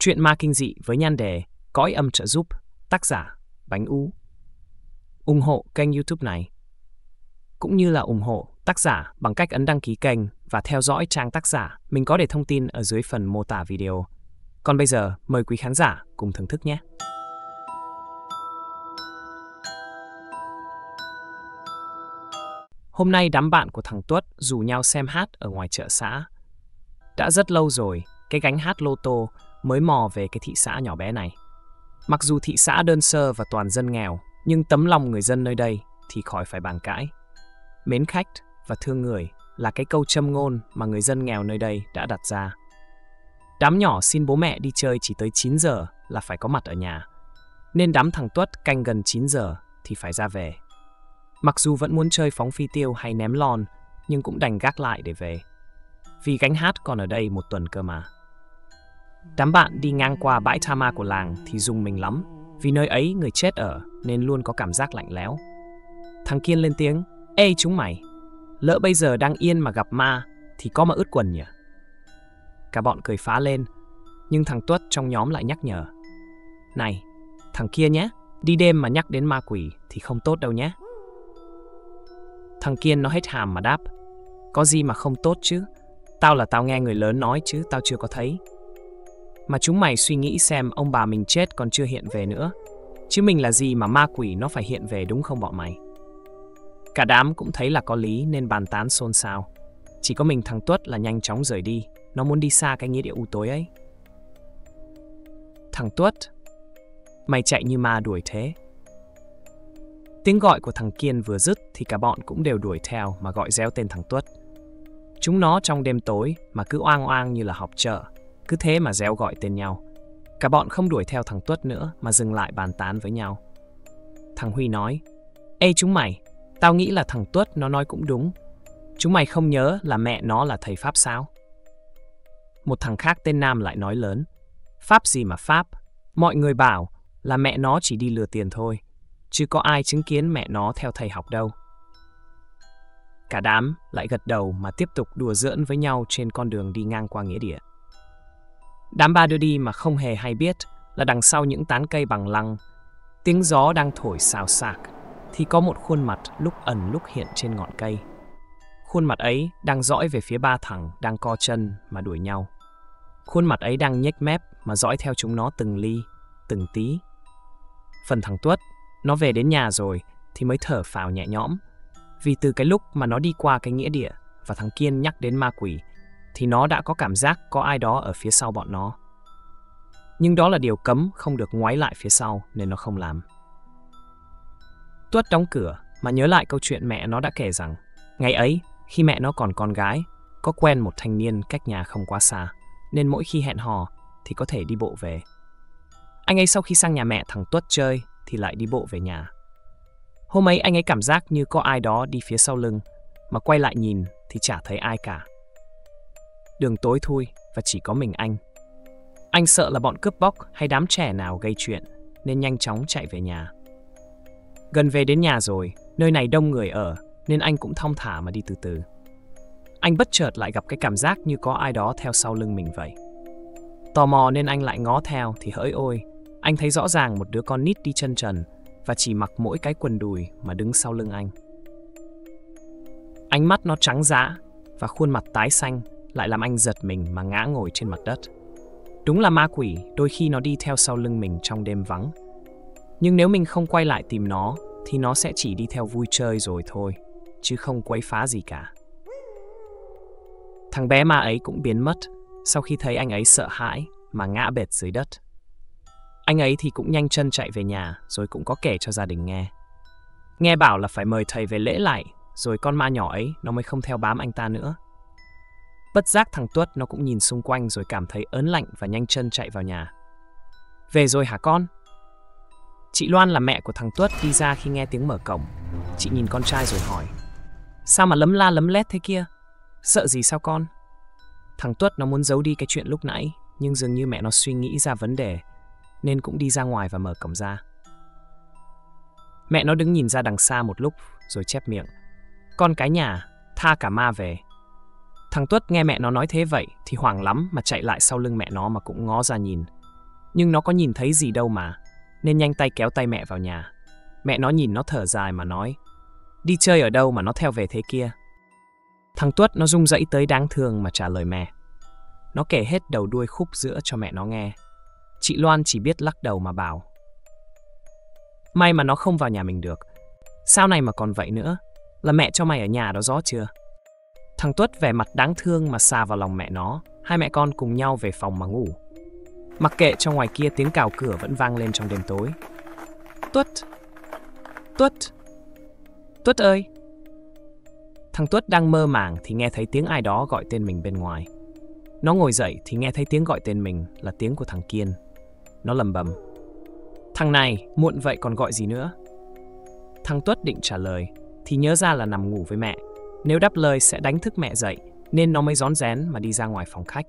Chuyện ma kinh dị với nhan đề Cõi âm trợ giúp, tác giả Bánh Ú. ủng hộ kênh YouTube này. Cũng như là ủng hộ tác giả bằng cách ấn đăng ký kênh và theo dõi trang tác giả mình có để thông tin ở dưới phần mô tả video. Còn bây giờ, mời quý khán giả cùng thưởng thức nhé. Hôm nay đám bạn của thằng Tuất rủ nhau xem hát ở ngoài chợ xã. Đã rất lâu rồi, cái gánh hát lô tô mới mò về cái thị xã nhỏ bé này. Mặc dù thị xã đơn sơ và toàn dân nghèo, nhưng tấm lòng người dân nơi đây thì khỏi phải bàn cãi. Mến khách và thương người là cái câu châm ngôn mà người dân nghèo nơi đây đã đặt ra. Đám nhỏ xin bố mẹ đi chơi chỉ tới 9 giờ là phải có mặt ở nhà. Nên đám thằng Tuất canh gần 9 giờ thì phải ra về. Mặc dù vẫn muốn chơi phóng phi tiêu hay ném lon, nhưng cũng đành gác lại để về. Vì gánh hát còn ở đây một tuần cơ mà. Đám bạn đi ngang qua bãi tha ma của làng thì dùng mình lắm, vì nơi ấy người chết ở nên luôn có cảm giác lạnh lẽo. Thằng Kiên lên tiếng, Ê chúng mày, lỡ bây giờ đang yên mà gặp ma thì có mà ướt quần nhỉ? Cả bọn cười phá lên, nhưng thằng Tuất trong nhóm lại nhắc nhở. Này, thằng kia nhé, đi đêm mà nhắc đến ma quỷ thì không tốt đâu nhé. Thằng Kiên nó hết hàm mà đáp, có gì mà không tốt chứ, tao là tao nghe người lớn nói chứ tao chưa có thấy. Mà chúng mày suy nghĩ xem ông bà mình chết còn chưa hiện về nữa. Chứ mình là gì mà ma quỷ nó phải hiện về đúng không bọn mày? Cả đám cũng thấy là có lý nên bàn tán xôn xao. Chỉ có mình thằng Tuất là nhanh chóng rời đi. Nó muốn đi xa cái nghĩa địa u tối ấy. Thằng Tuất, mày chạy như ma đuổi thế. Tiếng gọi của thằng Kiên vừa dứt thì cả bọn cũng đều đuổi theo mà gọi réo tên thằng Tuất. Chúng nó trong đêm tối mà cứ oang oang như là học chợ, cứ thế mà réo gọi tên nhau. Cả bọn không đuổi theo thằng Tuất nữa mà dừng lại bàn tán với nhau. Thằng Huy nói, Ê chúng mày, tao nghĩ là thằng Tuất nó nói cũng đúng. Chúng mày không nhớ là mẹ nó là thầy Pháp sao? Một thằng khác tên Nam lại nói lớn, Pháp gì mà Pháp? Mọi người bảo là mẹ nó chỉ đi lừa tiền thôi, chứ có ai chứng kiến mẹ nó theo thầy học đâu. Cả đám lại gật đầu mà tiếp tục đùa giỡn với nhau trên con đường đi ngang qua nghĩa địa. Đám ba đưa đi mà không hề hay biết là đằng sau những tán cây bằng lăng, tiếng gió đang thổi xào xạc, thì có một khuôn mặt lúc ẩn lúc hiện trên ngọn cây. Khuôn mặt ấy đang dõi về phía ba thằng đang co chân mà đuổi nhau. Khuôn mặt ấy đang nhếch mép mà dõi theo chúng nó từng ly, từng tí. Phần thằng Tuất, nó về đến nhà rồi thì mới thở phào nhẹ nhõm. Vì từ cái lúc mà nó đi qua cái nghĩa địa và thằng Kiên nhắc đến ma quỷ thì nó đã có cảm giác có ai đó ở phía sau bọn nó. Nhưng đó là điều cấm không được ngoái lại phía sau nên nó không làm. Tuất đóng cửa mà nhớ lại câu chuyện mẹ nó đã kể rằng, ngày ấy, khi mẹ nó còn con gái, có quen một thanh niên cách nhà không quá xa, nên mỗi khi hẹn hò thì có thể đi bộ về. Anh ấy sau khi sang nhà mẹ thằng Tuất chơi thì lại đi bộ về nhà. Hôm ấy anh ấy cảm giác như có ai đó đi phía sau lưng, mà quay lại nhìn thì chả thấy ai cả. Đường tối thui và chỉ có mình anh. Anh sợ là bọn cướp bóc hay đám trẻ nào gây chuyện nên nhanh chóng chạy về nhà. Gần về đến nhà rồi, nơi này đông người ở nên anh cũng thong thả mà đi từ từ. Anh bất chợt lại gặp cái cảm giác như có ai đó theo sau lưng mình vậy. Tò mò nên anh lại ngó theo thì hỡi ôi, anh thấy rõ ràng một đứa con nít đi chân trần và chỉ mặc mỗi cái quần đùi mà đứng sau lưng anh. Ánh mắt nó trắng dã và khuôn mặt tái xanh lại làm anh giật mình mà ngã ngồi trên mặt đất. Đúng là ma quỷ, đôi khi nó đi theo sau lưng mình trong đêm vắng. Nhưng nếu mình không quay lại tìm nó, thì nó sẽ chỉ đi theo vui chơi rồi thôi, chứ không quấy phá gì cả. Thằng bé ma ấy cũng biến mất sau khi thấy anh ấy sợ hãi mà ngã bệt dưới đất. Anh ấy thì cũng nhanh chân chạy về nhà rồi cũng có kể cho gia đình nghe. Nghe bảo là phải mời thầy về lễ lại rồi con ma nhỏ ấy nó mới không theo bám anh ta nữa. Bất giác thằng Tuất nó cũng nhìn xung quanh rồi cảm thấy ớn lạnh và nhanh chân chạy vào nhà. Về rồi hả con? Chị Loan là mẹ của thằng Tuất đi ra khi nghe tiếng mở cổng. Chị nhìn con trai rồi hỏi. Sao mà lấm la lấm lét thế kia? Sợ gì sao con? Thằng Tuất nó muốn giấu đi cái chuyện lúc nãy, nhưng dường như mẹ nó suy nghĩ ra vấn đề, nên cũng đi ra ngoài và mở cổng ra. Mẹ nó đứng nhìn ra đằng xa một lúc rồi chép miệng. Con cái nhà, tha cả ma về, Thằng Tuất nghe mẹ nó nói thế vậy thì hoảng lắm mà chạy lại sau lưng mẹ nó mà cũng ngó ra nhìn. Nhưng nó có nhìn thấy gì đâu mà, nên nhanh tay kéo tay mẹ vào nhà. Mẹ nó nhìn nó thở dài mà nói, đi chơi ở đâu mà nó theo về thế kia. Thằng Tuất nó rung rẫy tới đáng thương mà trả lời mẹ. Nó kể hết đầu đuôi khúc giữa cho mẹ nó nghe. Chị Loan chỉ biết lắc đầu mà bảo. May mà nó không vào nhà mình được. Sao này mà còn vậy nữa? Là mẹ cho mày ở nhà đó rõ chưa? Thằng Tuất vẻ mặt đáng thương mà xà vào lòng mẹ nó. Hai mẹ con cùng nhau về phòng mà ngủ. Mặc kệ trong ngoài kia tiếng cào cửa vẫn vang lên trong đêm tối. Tuất! Tuất! Tuất ơi! Thằng Tuất đang mơ màng thì nghe thấy tiếng ai đó gọi tên mình bên ngoài. Nó ngồi dậy thì nghe thấy tiếng gọi tên mình là tiếng của thằng Kiên. Nó lầm bầm. Thằng này, muộn vậy còn gọi gì nữa? Thằng Tuất định trả lời, thì nhớ ra là nằm ngủ với mẹ. Nếu đáp lời sẽ đánh thức mẹ dậy, nên nó mới rón rén mà đi ra ngoài phòng khách.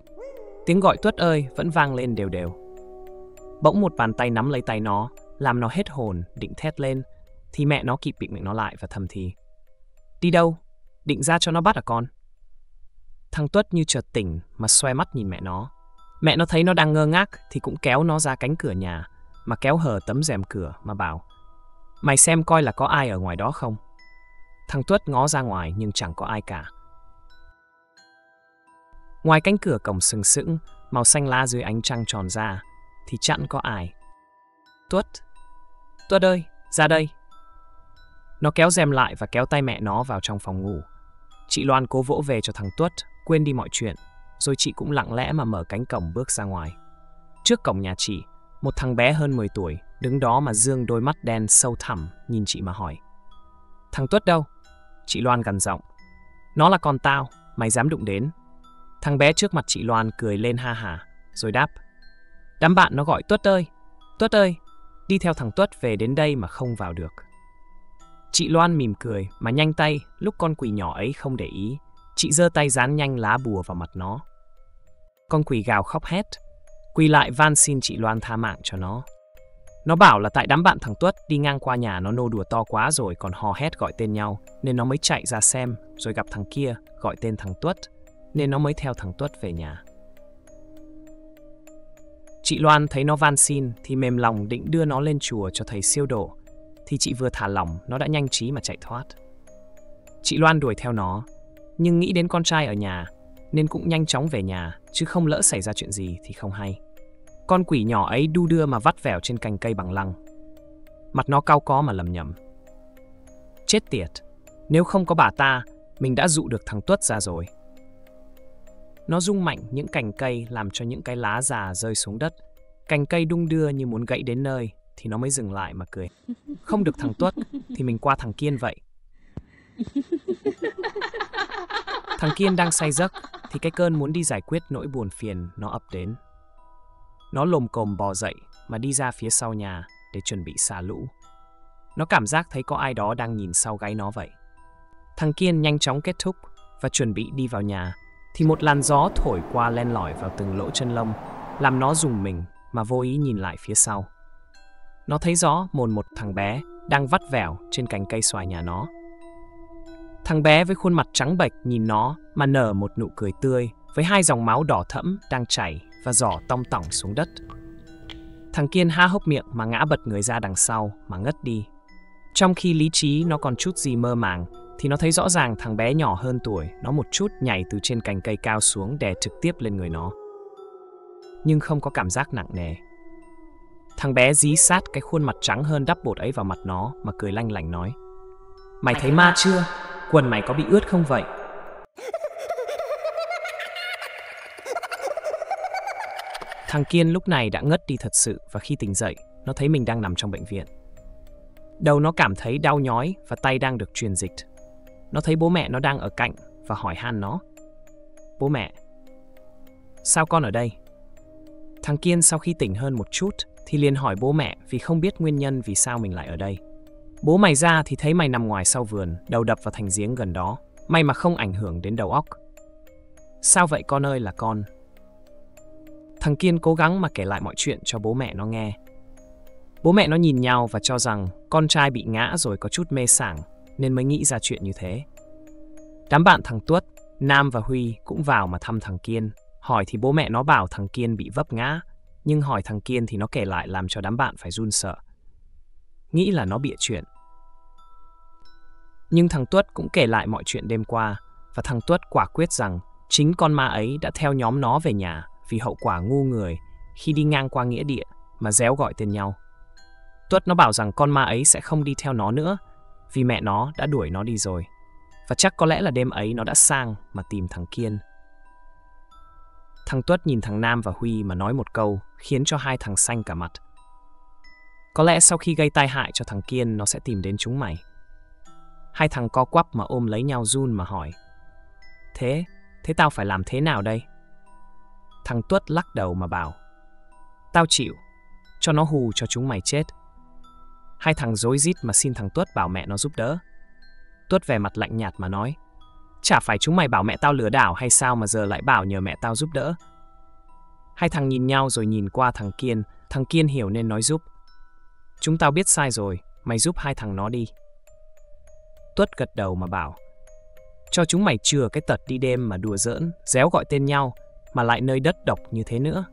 Tiếng gọi Tuất ơi vẫn vang lên đều đều. Bỗng một bàn tay nắm lấy tay nó, làm nó hết hồn, định thét lên, thì mẹ nó kịp bịt miệng nó lại và thầm thì. Đi đâu? Định ra cho nó bắt à con? Thằng Tuất như chợt tỉnh mà xoe mắt nhìn mẹ nó. Mẹ nó thấy nó đang ngơ ngác thì cũng kéo nó ra cánh cửa nhà mà kéo hở tấm rèm cửa mà bảo Mày xem coi là có ai ở ngoài đó không? Thằng Tuất ngó ra ngoài nhưng chẳng có ai cả. Ngoài cánh cửa cổng sừng sững, màu xanh lá dưới ánh trăng tròn ra, thì chẳng có ai. Tuất! Tuất ơi, ra đây! Nó kéo rèm lại và kéo tay mẹ nó vào trong phòng ngủ. Chị Loan cố vỗ về cho thằng Tuất, quên đi mọi chuyện, rồi chị cũng lặng lẽ mà mở cánh cổng bước ra ngoài. Trước cổng nhà chị, một thằng bé hơn 10 tuổi, đứng đó mà dương đôi mắt đen sâu thẳm, nhìn chị mà hỏi. Thằng Tuất đâu? Chị Loan gần giọng. Nó là con tao, mày dám đụng đến. Thằng bé trước mặt chị Loan cười lên ha hả, rồi đáp. Đám bạn nó gọi Tuất ơi, Tuất ơi, đi theo thằng Tuất về đến đây mà không vào được. Chị Loan mỉm cười mà nhanh tay lúc con quỷ nhỏ ấy không để ý. Chị giơ tay dán nhanh lá bùa vào mặt nó. Con quỷ gào khóc hét, quỳ lại van xin chị Loan tha mạng cho nó. Nó bảo là tại đám bạn thằng Tuất đi ngang qua nhà nó nô đùa to quá rồi còn hò hét gọi tên nhau, nên nó mới chạy ra xem, rồi gặp thằng kia, gọi tên thằng Tuất, nên nó mới theo thằng Tuất về nhà. Chị Loan thấy nó van xin thì mềm lòng định đưa nó lên chùa cho thầy siêu độ, thì chị vừa thả lỏng, nó đã nhanh trí mà chạy thoát. Chị Loan đuổi theo nó, nhưng nghĩ đến con trai ở nhà, nên cũng nhanh chóng về nhà, chứ không lỡ xảy ra chuyện gì thì không hay. Con quỷ nhỏ ấy đu đưa mà vắt vẻo trên cành cây bằng lăng. Mặt nó cao có mà lầm nhầm. Chết tiệt, nếu không có bà ta, mình đã dụ được thằng Tuất ra rồi. Nó rung mạnh những cành cây làm cho những cái lá già rơi xuống đất. Cành cây đung đưa như muốn gãy đến nơi thì nó mới dừng lại mà cười. Không được thằng Tuất thì mình qua thằng Kiên vậy. Thằng Kiên đang say giấc thì cái cơn muốn đi giải quyết nỗi buồn phiền nó ập đến. Nó lồm cồm bò dậy mà đi ra phía sau nhà để chuẩn bị xả lũ. Nó cảm giác thấy có ai đó đang nhìn sau gáy nó vậy. Thằng Kiên nhanh chóng kết thúc và chuẩn bị đi vào nhà, thì một làn gió thổi qua len lỏi vào từng lỗ chân lông, làm nó dùng mình mà vô ý nhìn lại phía sau. Nó thấy rõ mồn một thằng bé đang vắt vẻo trên cành cây xoài nhà nó. Thằng bé với khuôn mặt trắng bệch nhìn nó mà nở một nụ cười tươi với hai dòng máu đỏ thẫm đang chảy và giỏ tong tỏng xuống đất. Thằng Kiên há hốc miệng mà ngã bật người ra đằng sau mà ngất đi. Trong khi lý trí nó còn chút gì mơ màng, thì nó thấy rõ ràng thằng bé nhỏ hơn tuổi nó một chút nhảy từ trên cành cây cao xuống đè trực tiếp lên người nó. Nhưng không có cảm giác nặng nề. Thằng bé dí sát cái khuôn mặt trắng hơn đắp bột ấy vào mặt nó mà cười lanh lảnh nói. Mày thấy ma chưa? Quần mày có bị ướt không vậy? Thằng Kiên lúc này đã ngất đi thật sự và khi tỉnh dậy, nó thấy mình đang nằm trong bệnh viện. Đầu nó cảm thấy đau nhói và tay đang được truyền dịch. Nó thấy bố mẹ nó đang ở cạnh và hỏi han nó. Bố mẹ, sao con ở đây? Thằng Kiên sau khi tỉnh hơn một chút thì liền hỏi bố mẹ vì không biết nguyên nhân vì sao mình lại ở đây. Bố mày ra thì thấy mày nằm ngoài sau vườn, đầu đập vào thành giếng gần đó. May mà không ảnh hưởng đến đầu óc. Sao vậy con ơi là con? Thằng Kiên cố gắng mà kể lại mọi chuyện cho bố mẹ nó nghe. Bố mẹ nó nhìn nhau và cho rằng con trai bị ngã rồi có chút mê sảng nên mới nghĩ ra chuyện như thế. Đám bạn thằng Tuất, Nam và Huy cũng vào mà thăm thằng Kiên. Hỏi thì bố mẹ nó bảo thằng Kiên bị vấp ngã nhưng hỏi thằng Kiên thì nó kể lại làm cho đám bạn phải run sợ. Nghĩ là nó bịa chuyện. Nhưng thằng Tuất cũng kể lại mọi chuyện đêm qua, và thằng Tuất quả quyết rằng chính con ma ấy đã theo nhóm nó về nhà vì hậu quả ngu người khi đi ngang qua nghĩa địa mà réo gọi tên nhau. Tuất nó bảo rằng con ma ấy sẽ không đi theo nó nữa vì mẹ nó đã đuổi nó đi rồi. Và chắc có lẽ là đêm ấy nó đã sang mà tìm thằng Kiên. Thằng Tuất nhìn thằng Nam và Huy mà nói một câu khiến cho hai thằng xanh cả mặt. Có lẽ sau khi gây tai hại cho thằng Kiên nó sẽ tìm đến chúng mày. Hai thằng co quắp mà ôm lấy nhau run mà hỏi. Thế, thế tao phải làm thế nào đây? Thằng Tuất lắc đầu mà bảo. Tao chịu, cho nó hù cho chúng mày chết. Hai thằng dối rít mà xin thằng Tuất bảo mẹ nó giúp đỡ. Tuất về mặt lạnh nhạt mà nói. Chả phải chúng mày bảo mẹ tao lừa đảo hay sao mà giờ lại bảo nhờ mẹ tao giúp đỡ. Hai thằng nhìn nhau rồi nhìn qua thằng Kiên, thằng Kiên hiểu nên nói giúp. Chúng tao biết sai rồi, mày giúp hai thằng nó đi. Tuất gật đầu mà bảo. Cho chúng mày chừa cái tật đi đêm mà đùa giỡn, réo gọi tên nhau, mà lại nơi đất độc như thế nữa.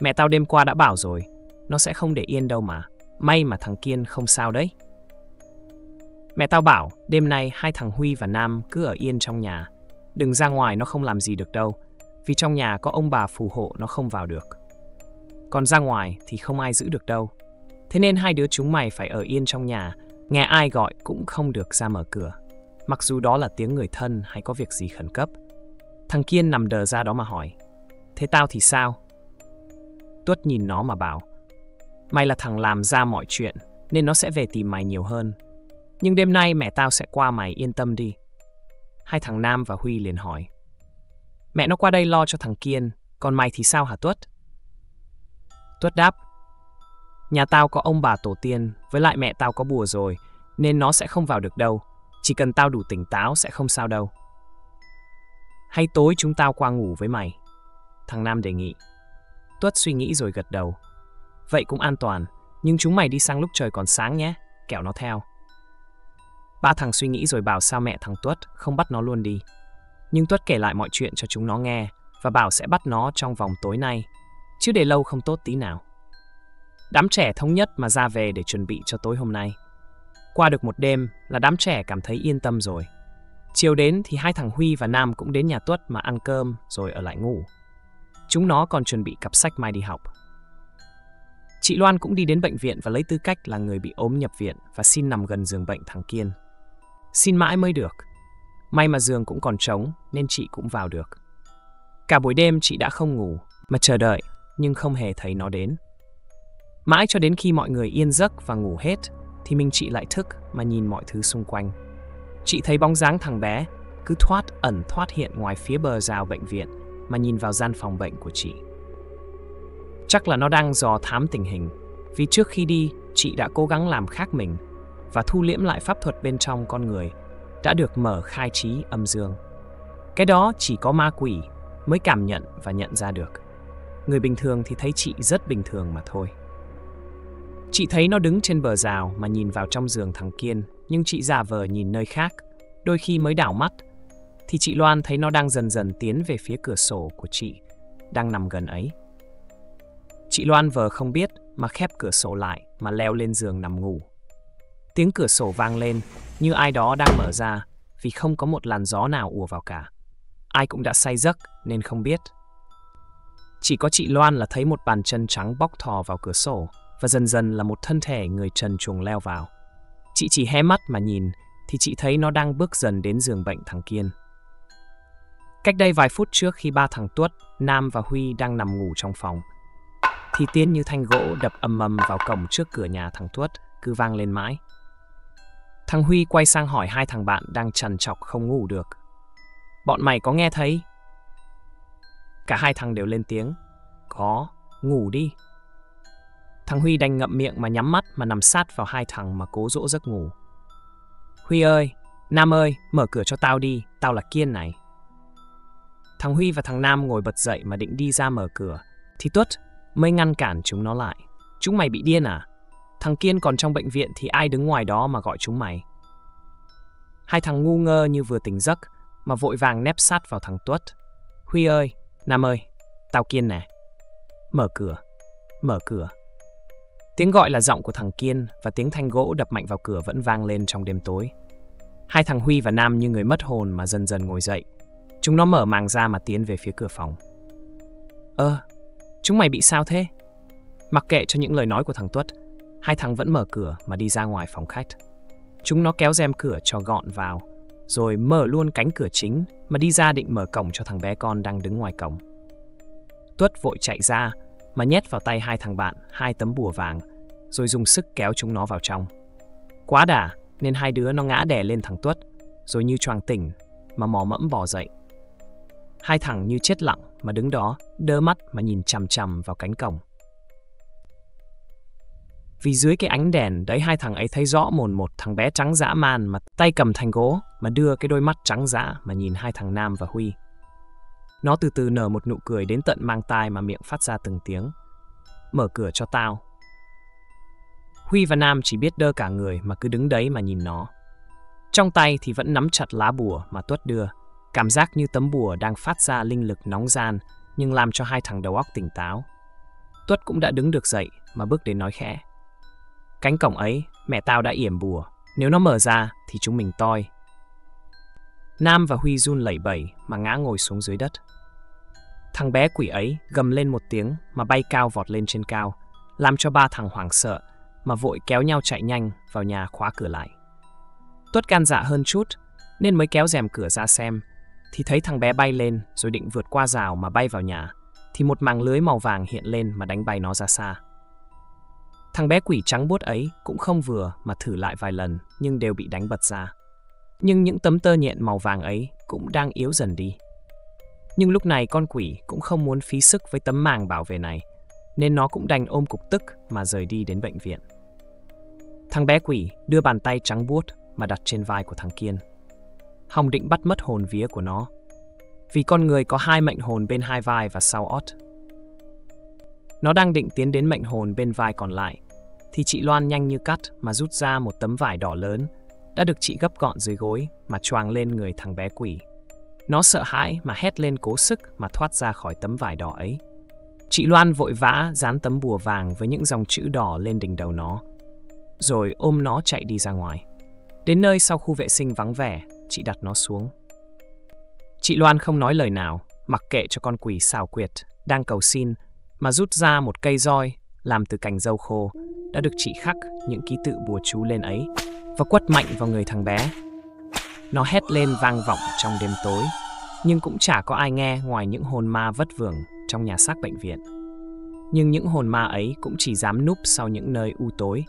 Mẹ tao đêm qua đã bảo rồi, nó sẽ không để yên đâu mà. May mà thằng Kiên không sao đấy. Mẹ tao bảo đêm nay hai thằng Huy và Nam cứ ở yên trong nhà. Đừng ra ngoài nó không làm gì được đâu. Vì trong nhà có ông bà phù hộ nó không vào được. Còn ra ngoài thì không ai giữ được đâu. Thế nên hai đứa chúng mày phải ở yên trong nhà. Nghe ai gọi cũng không được ra mở cửa. Mặc dù đó là tiếng người thân hay có việc gì khẩn cấp. Thằng Kiên nằm đờ ra đó mà hỏi. Thế tao thì sao? Tuất nhìn nó mà bảo. Mày là thằng làm ra mọi chuyện, nên nó sẽ về tìm mày nhiều hơn. Nhưng đêm nay mẹ tao sẽ qua mày yên tâm đi. Hai thằng Nam và Huy liền hỏi. Mẹ nó qua đây lo cho thằng Kiên, còn mày thì sao hả Tuất? Tuất đáp. Nhà tao có ông bà tổ tiên, với lại mẹ tao có bùa rồi, nên nó sẽ không vào được đâu. Chỉ cần tao đủ tỉnh táo sẽ không sao đâu. Hay tối chúng tao qua ngủ với mày? Thằng Nam đề nghị. Tuất suy nghĩ rồi gật đầu. Vậy cũng an toàn, nhưng chúng mày đi sang lúc trời còn sáng nhé, kẻo nó theo. Ba thằng suy nghĩ rồi bảo sao mẹ thằng Tuất không bắt nó luôn đi. Nhưng Tuất kể lại mọi chuyện cho chúng nó nghe và bảo sẽ bắt nó trong vòng tối nay, chứ để lâu không tốt tí nào. Đám trẻ thống nhất mà ra về để chuẩn bị cho tối hôm nay. Qua được một đêm là đám trẻ cảm thấy yên tâm rồi. Chiều đến thì hai thằng Huy và Nam cũng đến nhà Tuất mà ăn cơm rồi ở lại ngủ. Chúng nó còn chuẩn bị cặp sách mai đi học. Chị Loan cũng đi đến bệnh viện và lấy tư cách là người bị ốm nhập viện và xin nằm gần giường bệnh thằng Kiên. Xin mãi mới được. May mà giường cũng còn trống nên chị cũng vào được. Cả buổi đêm chị đã không ngủ mà chờ đợi nhưng không hề thấy nó đến. Mãi cho đến khi mọi người yên giấc và ngủ hết thì mình chị lại thức mà nhìn mọi thứ xung quanh. Chị thấy bóng dáng thằng bé cứ thoát ẩn thoát hiện ngoài phía bờ rào bệnh viện mà nhìn vào gian phòng bệnh của chị. Chắc là nó đang dò thám tình hình, vì trước khi đi, chị đã cố gắng làm khác mình và thu liễm lại pháp thuật bên trong con người đã được mở khai trí âm dương. Cái đó chỉ có ma quỷ mới cảm nhận và nhận ra được. Người bình thường thì thấy chị rất bình thường mà thôi. Chị thấy nó đứng trên bờ rào mà nhìn vào trong giường thằng Kiên, nhưng chị giả vờ nhìn nơi khác, đôi khi mới đảo mắt. Thì chị Loan thấy nó đang dần dần tiến về phía cửa sổ của chị, đang nằm gần ấy. Chị Loan vờ không biết mà khép cửa sổ lại mà leo lên giường nằm ngủ. Tiếng cửa sổ vang lên như ai đó đang mở ra vì không có một làn gió nào ùa vào cả. Ai cũng đã say giấc nên không biết. Chỉ có chị Loan là thấy một bàn chân trắng bóc thò vào cửa sổ và dần dần là một thân thể người trần truồng leo vào. Chị chỉ hé mắt mà nhìn thì chị thấy nó đang bước dần đến giường bệnh thằng Kiên. Cách đây vài phút trước khi ba thằng Tuất, Nam và Huy đang nằm ngủ trong phòng, thì tiếng như thanh gỗ đập ầm ầm vào cổng trước cửa nhà thằng Tuất cứ vang lên mãi. Thằng Huy quay sang hỏi hai thằng bạn đang trằn trọc không ngủ được. Bọn mày có nghe thấy? Cả hai thằng đều lên tiếng. Có, ngủ đi. Thằng Huy đành ngậm miệng mà nhắm mắt mà nằm sát vào hai thằng mà cố dỗ giấc ngủ. Huy ơi, Nam ơi, mở cửa cho tao đi, tao là Kiên này. Thằng Huy và thằng Nam ngồi bật dậy mà định đi ra mở cửa, thì Tuất mới ngăn cản chúng nó lại. Chúng mày bị điên à? Thằng Kiên còn trong bệnh viện thì ai đứng ngoài đó mà gọi chúng mày? Hai thằng ngu ngơ như vừa tỉnh giấc mà vội vàng nép sát vào thằng Tuất. Huy ơi, Nam ơi, tao Kiên nè. Mở cửa, mở cửa. Tiếng gọi là giọng của thằng Kiên và tiếng thanh gỗ đập mạnh vào cửa vẫn vang lên trong đêm tối. Hai thằng Huy và Nam như người mất hồn mà dần dần ngồi dậy. Chúng nó mở màng ra mà tiến về phía cửa phòng. Ơ, chúng mày bị sao thế? Mặc kệ cho những lời nói của thằng Tuất, hai thằng vẫn mở cửa mà đi ra ngoài phòng khách. Chúng nó kéo rèm cửa cho gọn vào, rồi mở luôn cánh cửa chính mà đi ra định mở cổng cho thằng bé con đang đứng ngoài cổng. Tuất vội chạy ra mà nhét vào tay hai thằng bạn hai tấm bùa vàng, rồi dùng sức kéo chúng nó vào trong. Quá đà nên hai đứa nó ngã đè lên thằng Tuất, rồi như choàng tỉnh mà mò mẫm bò dậy. Hai thằng như chết lặng mà đứng đó, đơ mắt mà nhìn chằm chằm vào cánh cổng. Vì dưới cái ánh đèn đấy hai thằng ấy thấy rõ mồn một thằng bé trắng dã man mà tay cầm thành gỗ mà đưa cái đôi mắt trắng dã mà nhìn hai thằng Nam và Huy. Nó từ từ nở một nụ cười đến tận mang tai mà miệng phát ra từng tiếng. Mở cửa cho tao. Huy và Nam chỉ biết đơ cả người mà cứ đứng đấy mà nhìn nó. Trong tay thì vẫn nắm chặt lá bùa mà Tuất đưa. Cảm giác như tấm bùa đang phát ra linh lực nóng gian nhưng làm cho hai thằng đầu óc tỉnh táo. Tuất cũng đã đứng được dậy mà bước đến nói khẽ. Cánh cổng ấy, mẹ tao đã yểm bùa. Nếu nó mở ra thì chúng mình toi. Nam và Huy run lẩy bẩy mà ngã ngồi xuống dưới đất. Thằng bé quỷ ấy gầm lên một tiếng mà bay cao vọt lên trên cao, làm cho ba thằng hoảng sợ mà vội kéo nhau chạy nhanh vào nhà khóa cửa lại. Tuất can dạ hơn chút nên mới kéo rèm cửa ra xem thì thấy thằng bé bay lên rồi định vượt qua rào mà bay vào nhà thì một màng lưới màu vàng hiện lên mà đánh bay nó ra xa. Thằng bé quỷ trắng buốt ấy cũng không vừa mà thử lại vài lần nhưng đều bị đánh bật ra. Nhưng những tấm tơ nhện màu vàng ấy cũng đang yếu dần đi. Nhưng lúc này con quỷ cũng không muốn phí sức với tấm màng bảo vệ này, nên nó cũng đành ôm cục tức mà rời đi đến bệnh viện. Thằng bé quỷ đưa bàn tay trắng buốt mà đặt trên vai của thằng Kiên. Hồng định bắt mất hồn vía của nó, vì con người có hai mệnh hồn bên hai vai và sau ót. Nó đang định tiến đến mệnh hồn bên vai còn lại, thì chị Loan nhanh như cắt mà rút ra một tấm vải đỏ lớn đã được chị gấp gọn dưới gối mà choàng lên người thằng bé quỷ. Nó sợ hãi mà hét lên cố sức mà thoát ra khỏi tấm vải đỏ ấy. Chị Loan vội vã dán tấm bùa vàng với những dòng chữ đỏ lên đỉnh đầu nó, rồi ôm nó chạy đi ra ngoài. Đến nơi sau khu vệ sinh vắng vẻ, chị đặt nó xuống. Chị Loan không nói lời nào, mặc kệ cho con quỷ xào quyệt, đang cầu xin, mà rút ra một cây roi làm từ cành dâu khô, đã được chị khắc những ký tự bùa chú lên ấy và quất mạnh vào người thằng bé. Nó hét lên vang vọng trong đêm tối, nhưng cũng chả có ai nghe ngoài những hồn ma vất vưởng trong nhà xác bệnh viện. Nhưng những hồn ma ấy cũng chỉ dám núp sau những nơi u tối,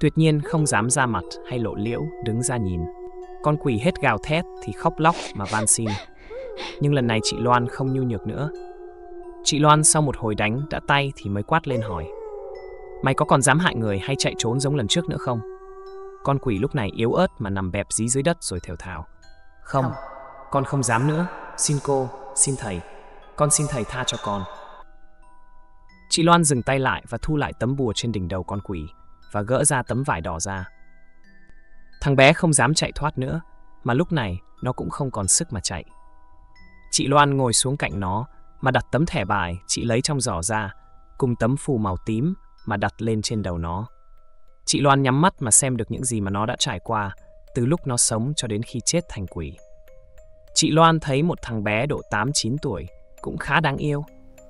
tuyệt nhiên không dám ra mặt hay lộ liễu đứng ra nhìn. Con quỷ hết gào thét thì khóc lóc mà van xin. Nhưng lần này chị Loan không nhu nhược nữa. Chị Loan sau một hồi đánh đã tay thì mới quát lên hỏi. Mày có còn dám hại người hay chạy trốn giống lần trước nữa không? Con quỷ lúc này yếu ớt mà nằm bẹp dí dưới đất rồi thều thào. Không, con không dám nữa. Xin cô, xin thầy. Con xin thầy tha cho con. Chị Loan dừng tay lại và thu lại tấm bùa trên đỉnh đầu con quỷ và gỡ ra tấm vải đỏ ra. Thằng bé không dám chạy thoát nữa, mà lúc này nó cũng không còn sức mà chạy. Chị Loan ngồi xuống cạnh nó mà đặt tấm thẻ bài chị lấy trong giỏ ra cùng tấm phù màu tím mà đặt lên trên đầu nó. Chị Loan nhắm mắt mà xem được những gì mà nó đã trải qua, từ lúc nó sống cho đến khi chết thành quỷ. Chị Loan thấy một thằng bé độ 8-9 tuổi cũng khá đáng yêu.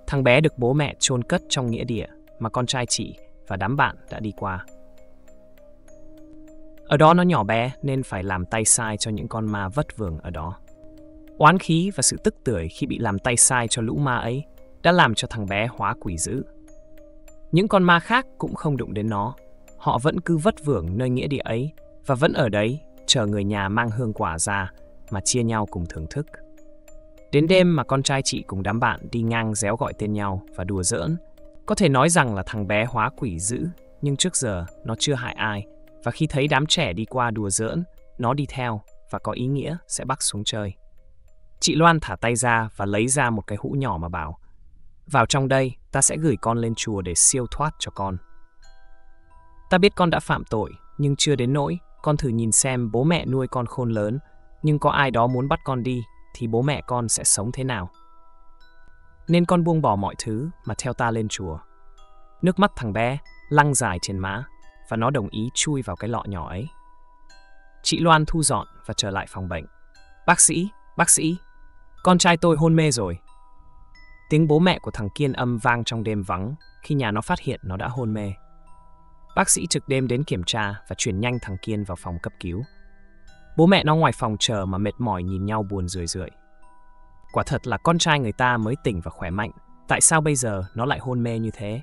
Thằng bé được bố mẹ chôn cất trong nghĩa địa mà con trai chị và đám bạn đã đi qua. Ở đó nó nhỏ bé nên phải làm tay sai cho những con ma vất vưởng ở đó. Oán khí và sự tức tưởi khi bị làm tay sai cho lũ ma ấy đã làm cho thằng bé hóa quỷ dữ. Những con ma khác cũng không đụng đến nó. Họ vẫn cứ vất vưởng nơi nghĩa địa ấy và vẫn ở đấy chờ người nhà mang hương quả ra mà chia nhau cùng thưởng thức. Đến đêm mà con trai chị cùng đám bạn đi ngang réo gọi tên nhau và đùa giỡn. Có thể nói rằng là thằng bé hóa quỷ dữ, nhưng trước giờ nó chưa hại ai. Và khi thấy đám trẻ đi qua đùa giỡn, nó đi theo và có ý nghĩa sẽ bắt xuống chơi. Chị Loan thả tay ra và lấy ra một cái hũ nhỏ mà bảo Vào trong đây, ta sẽ gửi con lên chùa để siêu thoát cho con. Ta biết con đã phạm tội, nhưng chưa đến nỗi. Con thử nhìn xem bố mẹ nuôi con khôn lớn, nhưng có ai đó muốn bắt con đi, thì bố mẹ con sẽ sống thế nào? Nên con buông bỏ mọi thứ mà theo ta lên chùa. Nước mắt thằng bé lăn dài trên má và nó đồng ý chui vào cái lọ nhỏ ấy. Chị Loan thu dọn và trở lại phòng bệnh. Bác sĩ, bác sĩ, con trai tôi hôn mê rồi. Tiếng bố mẹ của thằng Kiên âm vang trong đêm vắng khi nhà nó phát hiện nó đã hôn mê. Bác sĩ trực đêm đến kiểm tra và chuyển nhanh thằng Kiên vào phòng cấp cứu. Bố mẹ nó ngoài phòng chờ mà mệt mỏi nhìn nhau buồn rười rượi. Quả thật là con trai người ta mới tỉnh và khỏe mạnh, tại sao bây giờ nó lại hôn mê như thế?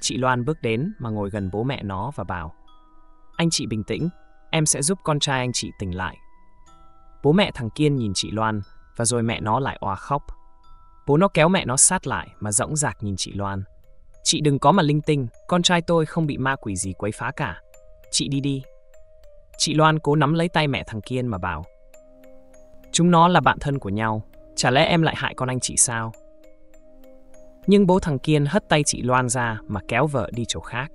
Chị Loan bước đến mà ngồi gần bố mẹ nó và bảo Anh chị bình tĩnh, em sẽ giúp con trai anh chị tỉnh lại. Bố mẹ thằng Kiên nhìn chị Loan và rồi mẹ nó lại oà khóc. Bố nó kéo mẹ nó sát lại mà rõng rạc nhìn chị Loan. Chị đừng có mà linh tinh, con trai tôi không bị ma quỷ gì quấy phá cả. Chị đi đi. Chị Loan cố nắm lấy tay mẹ thằng Kiên mà bảo Chúng nó là bạn thân của nhau, chả lẽ em lại hại con anh chị sao? Nhưng bố thằng Kiên hất tay chị Loan ra mà kéo vợ đi chỗ khác.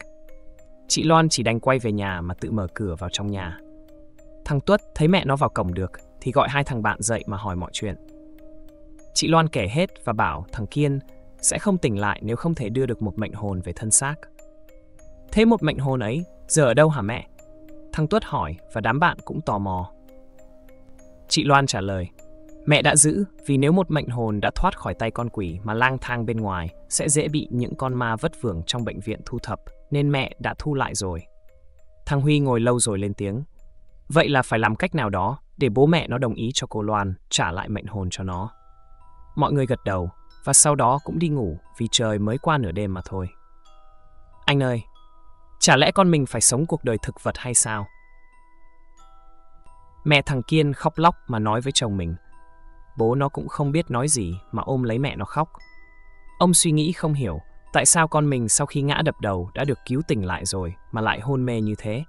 Chị Loan chỉ đành quay về nhà mà tự mở cửa vào trong nhà. Thằng Tuất thấy mẹ nó vào cổng được thì gọi hai thằng bạn dậy mà hỏi mọi chuyện. Chị Loan kể hết và bảo thằng Kiên sẽ không tỉnh lại nếu không thể đưa được một mệnh hồn về thân xác. Thế một mệnh hồn ấy giờ ở đâu hả mẹ? Thằng Tuất hỏi và đám bạn cũng tò mò. Chị Loan trả lời, mẹ đã giữ vì nếu một mệnh hồn đã thoát khỏi tay con quỷ mà lang thang bên ngoài sẽ dễ bị những con ma vất vưởng trong bệnh viện thu thập nên mẹ đã thu lại rồi. Thằng Huy ngồi lâu rồi lên tiếng. Vậy là phải làm cách nào đó để bố mẹ nó đồng ý cho cô Loan trả lại mệnh hồn cho nó. Mọi người gật đầu và sau đó cũng đi ngủ vì trời mới qua nửa đêm mà thôi. Anh ơi, chả lẽ con mình phải sống cuộc đời thực vật hay sao? Mẹ thằng Kiên khóc lóc mà nói với chồng mình. Bố nó cũng không biết nói gì mà ôm lấy mẹ nó khóc. Ông suy nghĩ không hiểu tại sao con mình sau khi ngã đập đầu đã được cứu tỉnh lại rồi mà lại hôn mê như thế.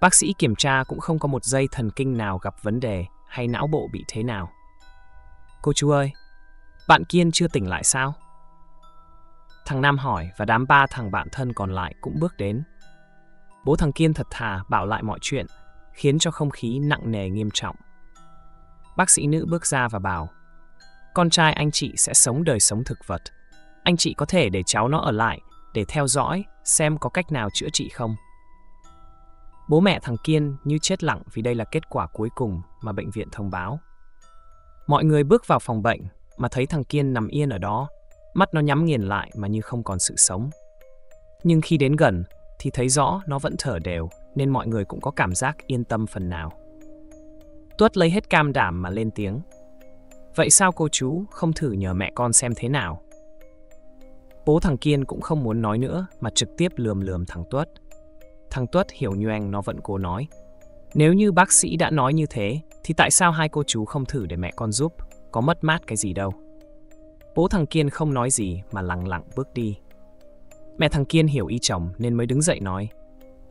Bác sĩ kiểm tra cũng không có một dây thần kinh nào gặp vấn đề hay não bộ bị thế nào. Cô chú ơi, bạn Kiên chưa tỉnh lại sao? Thằng Nam hỏi và đám ba thằng bạn thân còn lại cũng bước đến. Bố thằng Kiên thật thà bảo lại mọi chuyện, khiến cho không khí nặng nề nghiêm trọng. Bác sĩ nữ bước ra và bảo, con trai anh chị sẽ sống đời sống thực vật. Anh chị có thể để cháu nó ở lại để theo dõi xem có cách nào chữa trị không. Bố mẹ thằng Kiên như chết lặng vì đây là kết quả cuối cùng mà bệnh viện thông báo. Mọi người bước vào phòng bệnh mà thấy thằng Kiên nằm yên ở đó, mắt nó nhắm nghiền lại mà như không còn sự sống. Nhưng khi đến gần thì thấy rõ nó vẫn thở đều nên mọi người cũng có cảm giác yên tâm phần nào. Tuất lấy hết cam đảm mà lên tiếng. Vậy sao cô chú không thử nhờ mẹ con xem thế nào? Bố thằng Kiên cũng không muốn nói nữa mà trực tiếp lườm lườm thằng Tuất. Thằng Tuất hiểu nhoeng nó vẫn cố nói. Nếu như bác sĩ đã nói như thế, thì tại sao hai cô chú không thử để mẹ con giúp? Có mất mát cái gì đâu. Bố thằng Kiên không nói gì mà lặng lặng bước đi. Mẹ thằng Kiên hiểu ý chồng nên mới đứng dậy nói.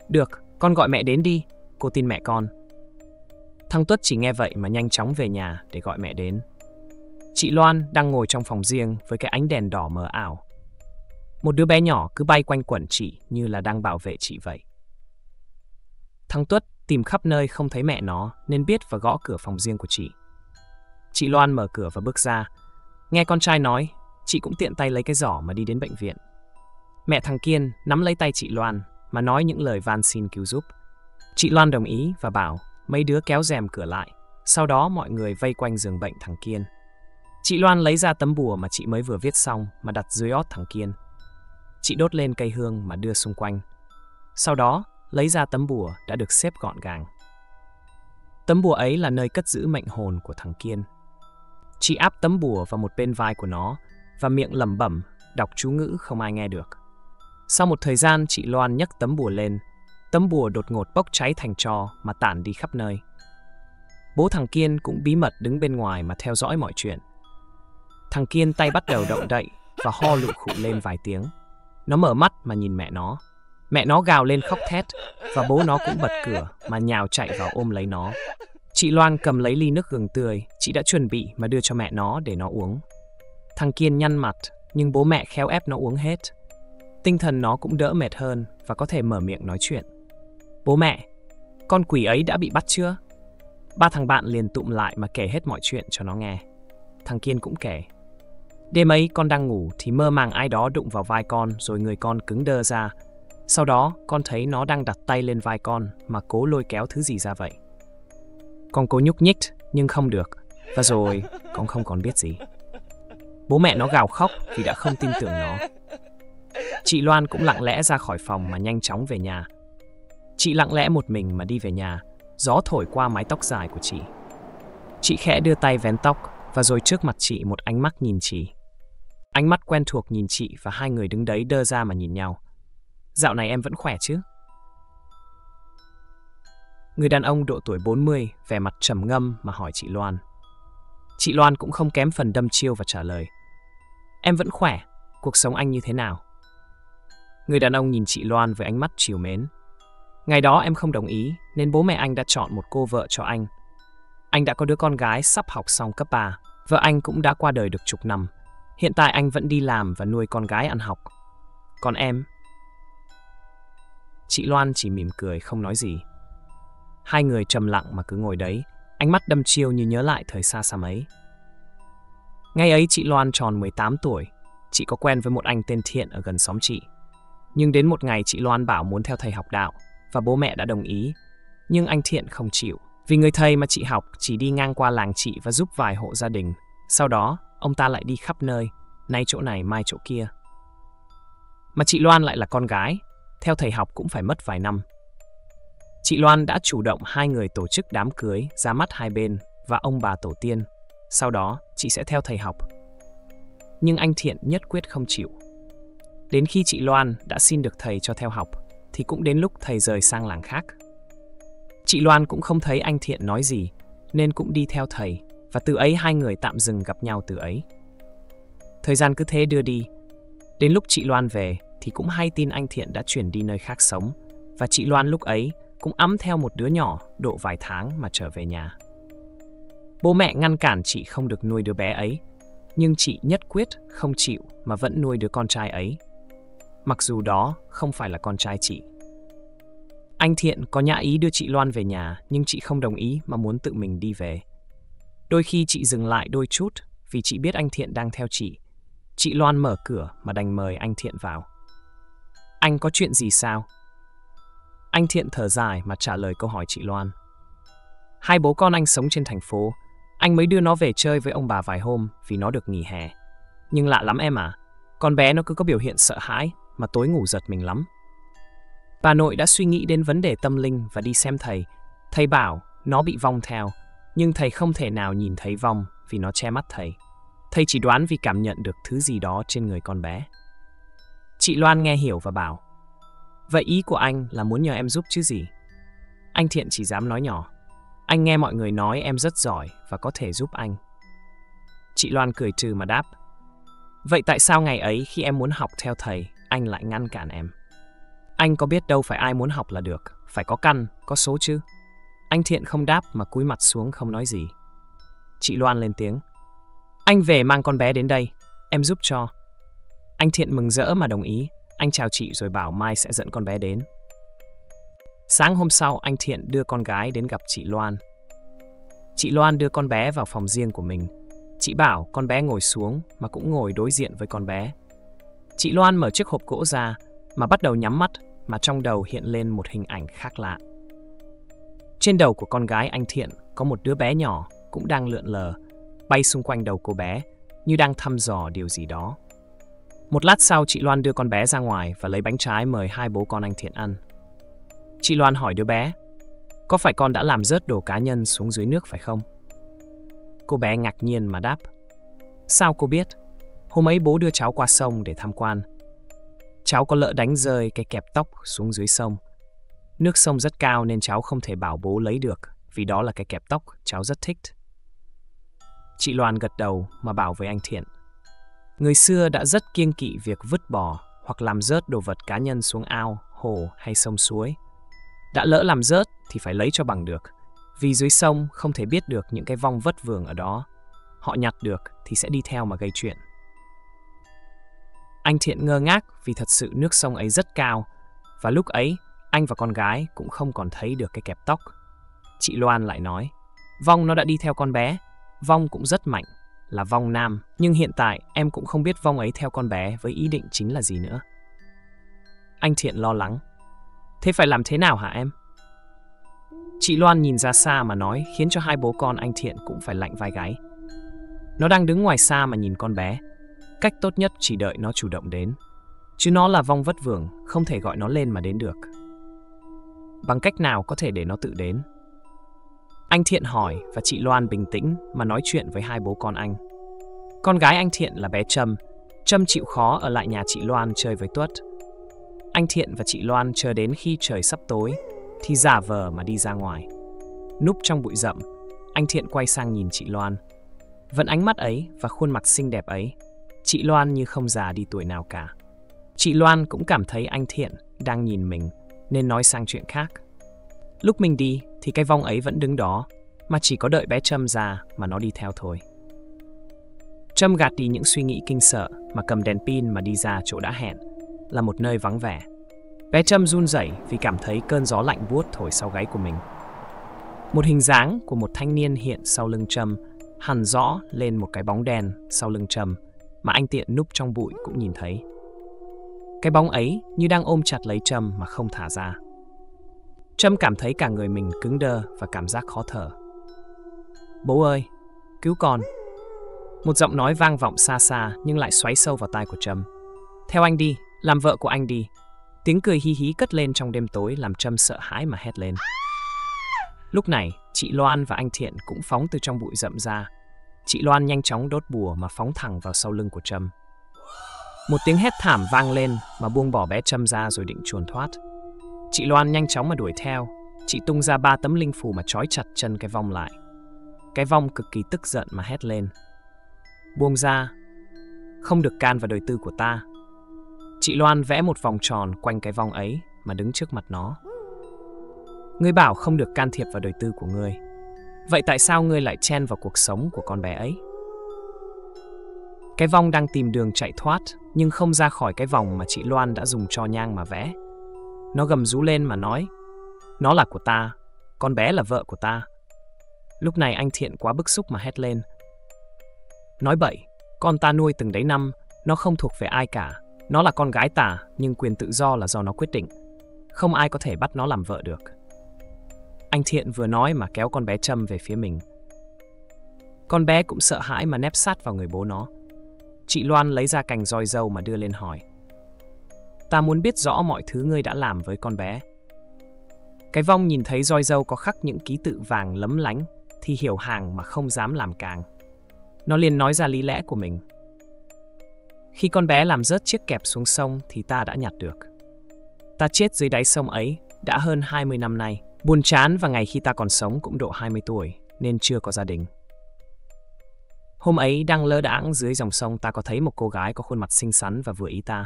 Được, con gọi mẹ đến đi, cô tin mẹ con. Thằng Tuất chỉ nghe vậy mà nhanh chóng về nhà để gọi mẹ đến. Chị Loan đang ngồi trong phòng riêng với cái ánh đèn đỏ mờ ảo. Một đứa bé nhỏ cứ bay quanh quẩn chị như là đang bảo vệ chị vậy. Thằng Tuất tìm khắp nơi không thấy mẹ nó nên biết và gõ cửa phòng riêng của chị. Chị Loan mở cửa và bước ra. Nghe con trai nói, chị cũng tiện tay lấy cái giỏ mà đi đến bệnh viện. Mẹ thằng Kiên nắm lấy tay chị Loan mà nói những lời van xin cứu giúp. Chị Loan đồng ý và bảo mấy đứa kéo rèm cửa lại. Sau đó mọi người vây quanh giường bệnh thằng Kiên. Chị Loan lấy ra tấm bùa mà chị mới vừa viết xong mà đặt dưới ót thằng Kiên. Chị đốt lên cây hương mà đưa xung quanh. Sau đó, lấy ra tấm bùa đã được xếp gọn gàng. Tấm bùa ấy là nơi cất giữ mệnh hồn của thằng Kiên. Chị áp tấm bùa vào một bên vai của nó và miệng lẩm bẩm, đọc chú ngữ không ai nghe được. Sau một thời gian, chị Loan nhấc tấm bùa lên. Tấm bùa đột ngột bốc cháy thành trò mà tản đi khắp nơi. Bố thằng Kiên cũng bí mật đứng bên ngoài mà theo dõi mọi chuyện. Thằng Kiên tay bắt đầu động đậy và ho lụ khụ lên vài tiếng. Nó mở mắt mà nhìn mẹ nó. Mẹ nó gào lên khóc thét và bố nó cũng bật cửa mà nhào chạy vào ôm lấy nó. Chị Loan cầm lấy ly nước gừng tươi, chị đã chuẩn bị mà đưa cho mẹ nó để nó uống. Thằng Kiên nhăn mặt, nhưng bố mẹ khéo ép nó uống hết. Tinh thần nó cũng đỡ mệt hơn và có thể mở miệng nói chuyện. Bố mẹ, con quỷ ấy đã bị bắt chưa? Ba thằng bạn liền tụm lại mà kể hết mọi chuyện cho nó nghe. Thằng Kiên cũng kể. Đêm ấy con đang ngủ thì mơ màng ai đó đụng vào vai con rồi người con cứng đơ ra. Sau đó con thấy nó đang đặt tay lên vai con mà cố lôi kéo thứ gì ra vậy. Con cố nhúc nhích nhưng không được và rồi con không còn biết gì. Bố mẹ nó gào khóc vì đã không tin tưởng nó. Chị Loan cũng lặng lẽ ra khỏi phòng mà nhanh chóng về nhà. Chị lặng lẽ một mình mà đi về nhà, gió thổi qua mái tóc dài của chị. Chị khẽ đưa tay vén tóc và rồi trước mặt chị một ánh mắt nhìn chị. Ánh mắt quen thuộc nhìn chị và hai người đứng đấy đơ ra mà nhìn nhau. Dạo này em vẫn khỏe chứ? Người đàn ông độ tuổi 40, vẻ mặt trầm ngâm mà hỏi chị Loan. Chị Loan cũng không kém phần đâm chiêu và trả lời. Em vẫn khỏe, cuộc sống anh như thế nào? Người đàn ông nhìn chị Loan với ánh mắt chiều mến. Ngày đó em không đồng ý nên bố mẹ anh đã chọn một cô vợ cho anh. Anh đã có đứa con gái sắp học xong cấp 3. Vợ anh cũng đã qua đời được chục năm. Hiện tại anh vẫn đi làm và nuôi con gái ăn học. Còn em? Chị Loan chỉ mỉm cười không nói gì. Hai người trầm lặng mà cứ ngồi đấy, ánh mắt đâm chiêu như nhớ lại thời xa xăm ấy. Ngay ấy chị Loan tròn 18 tuổi, chị có quen với một anh tên Thiện ở gần xóm chị. Nhưng đến một ngày chị Loan bảo muốn theo thầy học đạo và bố mẹ đã đồng ý. Nhưng anh Thiện không chịu, vì người thầy mà chị học chỉ đi ngang qua làng chị và giúp vài hộ gia đình. Sau đó, ông ta lại đi khắp nơi, nay chỗ này mai chỗ kia. Mà chị Loan lại là con gái, theo thầy học cũng phải mất vài năm. Chị Loan đã chủ động hai người tổ chức đám cưới ra mắt hai bên và ông bà tổ tiên. Sau đó, chị sẽ theo thầy học. Nhưng anh Thiện nhất quyết không chịu. Đến khi chị Loan đã xin được thầy cho theo học, thì cũng đến lúc thầy rời sang làng khác. Chị Loan cũng không thấy anh Thiện nói gì, nên cũng đi theo thầy, và từ ấy hai người tạm dừng gặp nhau từ ấy. Thời gian cứ thế đưa đi. Đến lúc chị Loan về, thì cũng hay tin anh Thiện đã chuyển đi nơi khác sống, và chị Loan lúc ấy cũng ấm theo một đứa nhỏ độ vài tháng mà trở về nhà. Bố mẹ ngăn cản chị không được nuôi đứa bé ấy, nhưng chị nhất quyết không chịu mà vẫn nuôi đứa con trai ấy. Mặc dù đó không phải là con trai chị. Anh Thiện có nhã ý đưa chị Loan về nhà, nhưng chị không đồng ý mà muốn tự mình đi về. Đôi khi chị dừng lại đôi chút vì chị biết anh Thiện đang theo chị. Chị Loan mở cửa mà đành mời anh Thiện vào. Anh có chuyện gì sao? Anh Thiện thở dài mà trả lời câu hỏi chị Loan. Hai bố con anh sống trên thành phố. Anh mới đưa nó về chơi với ông bà vài hôm vì nó được nghỉ hè. Nhưng lạ lắm em à, con bé nó cứ có biểu hiện sợ hãi mà tối ngủ giật mình lắm. Bà nội đã suy nghĩ đến vấn đề tâm linh và đi xem thầy. Thầy bảo nó bị vong theo, nhưng thầy không thể nào nhìn thấy vong vì nó che mắt thầy. Thầy chỉ đoán vì cảm nhận được thứ gì đó trên người con bé. Chị Loan nghe hiểu và bảo, Vậy ý của anh là muốn nhờ em giúp chứ gì? Anh Thiện chỉ dám nói nhỏ. Anh nghe mọi người nói em rất giỏi và có thể giúp anh. Chị Loan cười trừ mà đáp. Vậy tại sao ngày ấy khi em muốn học theo thầy, anh lại ngăn cản em? Anh có biết đâu phải ai muốn học là được, phải có căn, có số chứ. Anh Thiện không đáp mà cúi mặt xuống không nói gì. Chị Loan lên tiếng. Anh về mang con bé đến đây, em giúp cho. Anh Thiện mừng rỡ mà đồng ý, anh chào chị rồi bảo mai sẽ dẫn con bé đến. Sáng hôm sau, anh Thiện đưa con gái đến gặp chị Loan. Chị Loan đưa con bé vào phòng riêng của mình. Chị bảo con bé ngồi xuống mà cũng ngồi đối diện với con bé. Chị Loan mở chiếc hộp gỗ ra mà bắt đầu nhắm mắt mà trong đầu hiện lên một hình ảnh khác lạ. Trên đầu của con gái anh Thiện có một đứa bé nhỏ cũng đang lượn lờ, bay xung quanh đầu cô bé như đang thăm dò điều gì đó. Một lát sau, chị Loan đưa con bé ra ngoài và lấy bánh trái mời hai bố con anh Thiện ăn. Chị Loan hỏi đứa bé, có phải con đã làm rớt đồ cá nhân xuống dưới nước phải không? Cô bé ngạc nhiên mà đáp, sao cô biết? Hôm ấy bố đưa cháu qua sông để tham quan. Cháu có lỡ đánh rơi cái kẹp tóc xuống dưới sông. Nước sông rất cao nên cháu không thể bảo bố lấy được, vì đó là cái kẹp tóc cháu rất thích. Chị Loan gật đầu mà bảo với anh Thiện. Người xưa đã rất kiêng kỵ việc vứt bỏ hoặc làm rớt đồ vật cá nhân xuống ao, hồ hay sông suối. Đã lỡ làm rớt thì phải lấy cho bằng được, vì dưới sông không thể biết được những cái vong vất vưởng ở đó. Họ nhặt được thì sẽ đi theo mà gây chuyện. Anh Thiện ngơ ngác vì thật sự nước sông ấy rất cao, và lúc ấy anh và con gái cũng không còn thấy được cái kẹp tóc. Chị Loan lại nói, vong nó đã đi theo con bé, vong cũng rất mạnh, là vong nam, nhưng hiện tại em cũng không biết vong ấy theo con bé với ý định chính là gì nữa. Anh Thiện lo lắng. Thế phải làm thế nào hả em? Chị Loan nhìn ra xa mà nói khiến cho hai bố con anh Thiện cũng phải lạnh vai gáy. Nó đang đứng ngoài xa mà nhìn con bé. Cách tốt nhất chỉ đợi nó chủ động đến. Chứ nó là vong vất vưởng, không thể gọi nó lên mà đến được. Bằng cách nào có thể để nó tự đến? Anh Thiện hỏi và chị Loan bình tĩnh mà nói chuyện với hai bố con anh. Con gái anh Thiện là bé Trâm. Trâm chịu khó ở lại nhà chị Loan chơi với Tuất. Anh Thiện và chị Loan chờ đến khi trời sắp tối thì giả vờ mà đi ra ngoài. Núp trong bụi rậm, anh Thiện quay sang nhìn chị Loan. Vẫn ánh mắt ấy và khuôn mặt xinh đẹp ấy, chị Loan như không già đi tuổi nào cả. Chị Loan cũng cảm thấy anh Thiện đang nhìn mình nên nói sang chuyện khác. Lúc mình đi thì cái vong ấy vẫn đứng đó, mà chỉ có đợi bé Trâm ra mà nó đi theo thôi. Trâm gạt đi những suy nghĩ kinh sợ mà cầm đèn pin mà đi ra chỗ đã hẹn, là một nơi vắng vẻ. Bé Trâm run rẩy vì cảm thấy cơn gió lạnh buốt thổi sau gáy của mình. Một hình dáng của một thanh niên hiện sau lưng Trâm, hằn rõ lên một cái bóng đen sau lưng Trâm mà anh tiện núp trong bụi cũng nhìn thấy. Cái bóng ấy như đang ôm chặt lấy Trâm mà không thả ra. Trâm cảm thấy cả người mình cứng đơ và cảm giác khó thở. Bố ơi, cứu con. Một giọng nói vang vọng xa xa nhưng lại xoáy sâu vào tai của Trâm. Theo anh đi, làm vợ của anh đi. Tiếng cười hí hí cất lên trong đêm tối làm Trâm sợ hãi mà hét lên. Lúc này, chị Loan và anh Thiện cũng phóng từ trong bụi rậm ra. Chị Loan nhanh chóng đốt bùa mà phóng thẳng vào sau lưng của Trâm. Một tiếng hét thảm vang lên mà buông bỏ bé Trâm ra rồi định chuồn thoát. Chị Loan nhanh chóng mà đuổi theo. Chị tung ra ba tấm linh phù mà trói chặt chân cái vong lại. Cái vong cực kỳ tức giận mà hét lên. Buông ra, không được can vào đời tư của ta. Chị Loan vẽ một vòng tròn quanh cái vong ấy mà đứng trước mặt nó. Ngươi bảo không được can thiệp vào đời tư của ngươi. Vậy tại sao ngươi lại chen vào cuộc sống của con bé ấy? Cái vong đang tìm đường chạy thoát nhưng không ra khỏi cái vòng mà chị Loan đã dùng cho nhang mà vẽ. Nó gầm rú lên mà nói, nó là của ta, con bé là vợ của ta. Lúc này anh Thiện quá bức xúc mà hét lên. Nói bậy, con ta nuôi từng đấy năm, nó không thuộc về ai cả. Nó là con gái ta, nhưng quyền tự do là do nó quyết định. Không ai có thể bắt nó làm vợ được. Anh Thiện vừa nói mà kéo con bé Trâm về phía mình. Con bé cũng sợ hãi mà nép sát vào người bố nó. Chị Loan lấy ra cành roi dâu mà đưa lên hỏi. Ta muốn biết rõ mọi thứ ngươi đã làm với con bé. Cái vong nhìn thấy roi dâu có khắc những ký tự vàng lấm lánh, thì hiểu hàng mà không dám làm càng. Nó liền nói ra lý lẽ của mình. Khi con bé làm rớt chiếc kẹp xuống sông thì ta đã nhặt được. Ta chết dưới đáy sông ấy đã hơn 20 năm nay. Buồn chán và ngày khi ta còn sống cũng độ 20 tuổi, nên chưa có gia đình. Hôm ấy đang lơ đãng dưới dòng sông, ta có thấy một cô gái có khuôn mặt xinh xắn và vừa ý ta.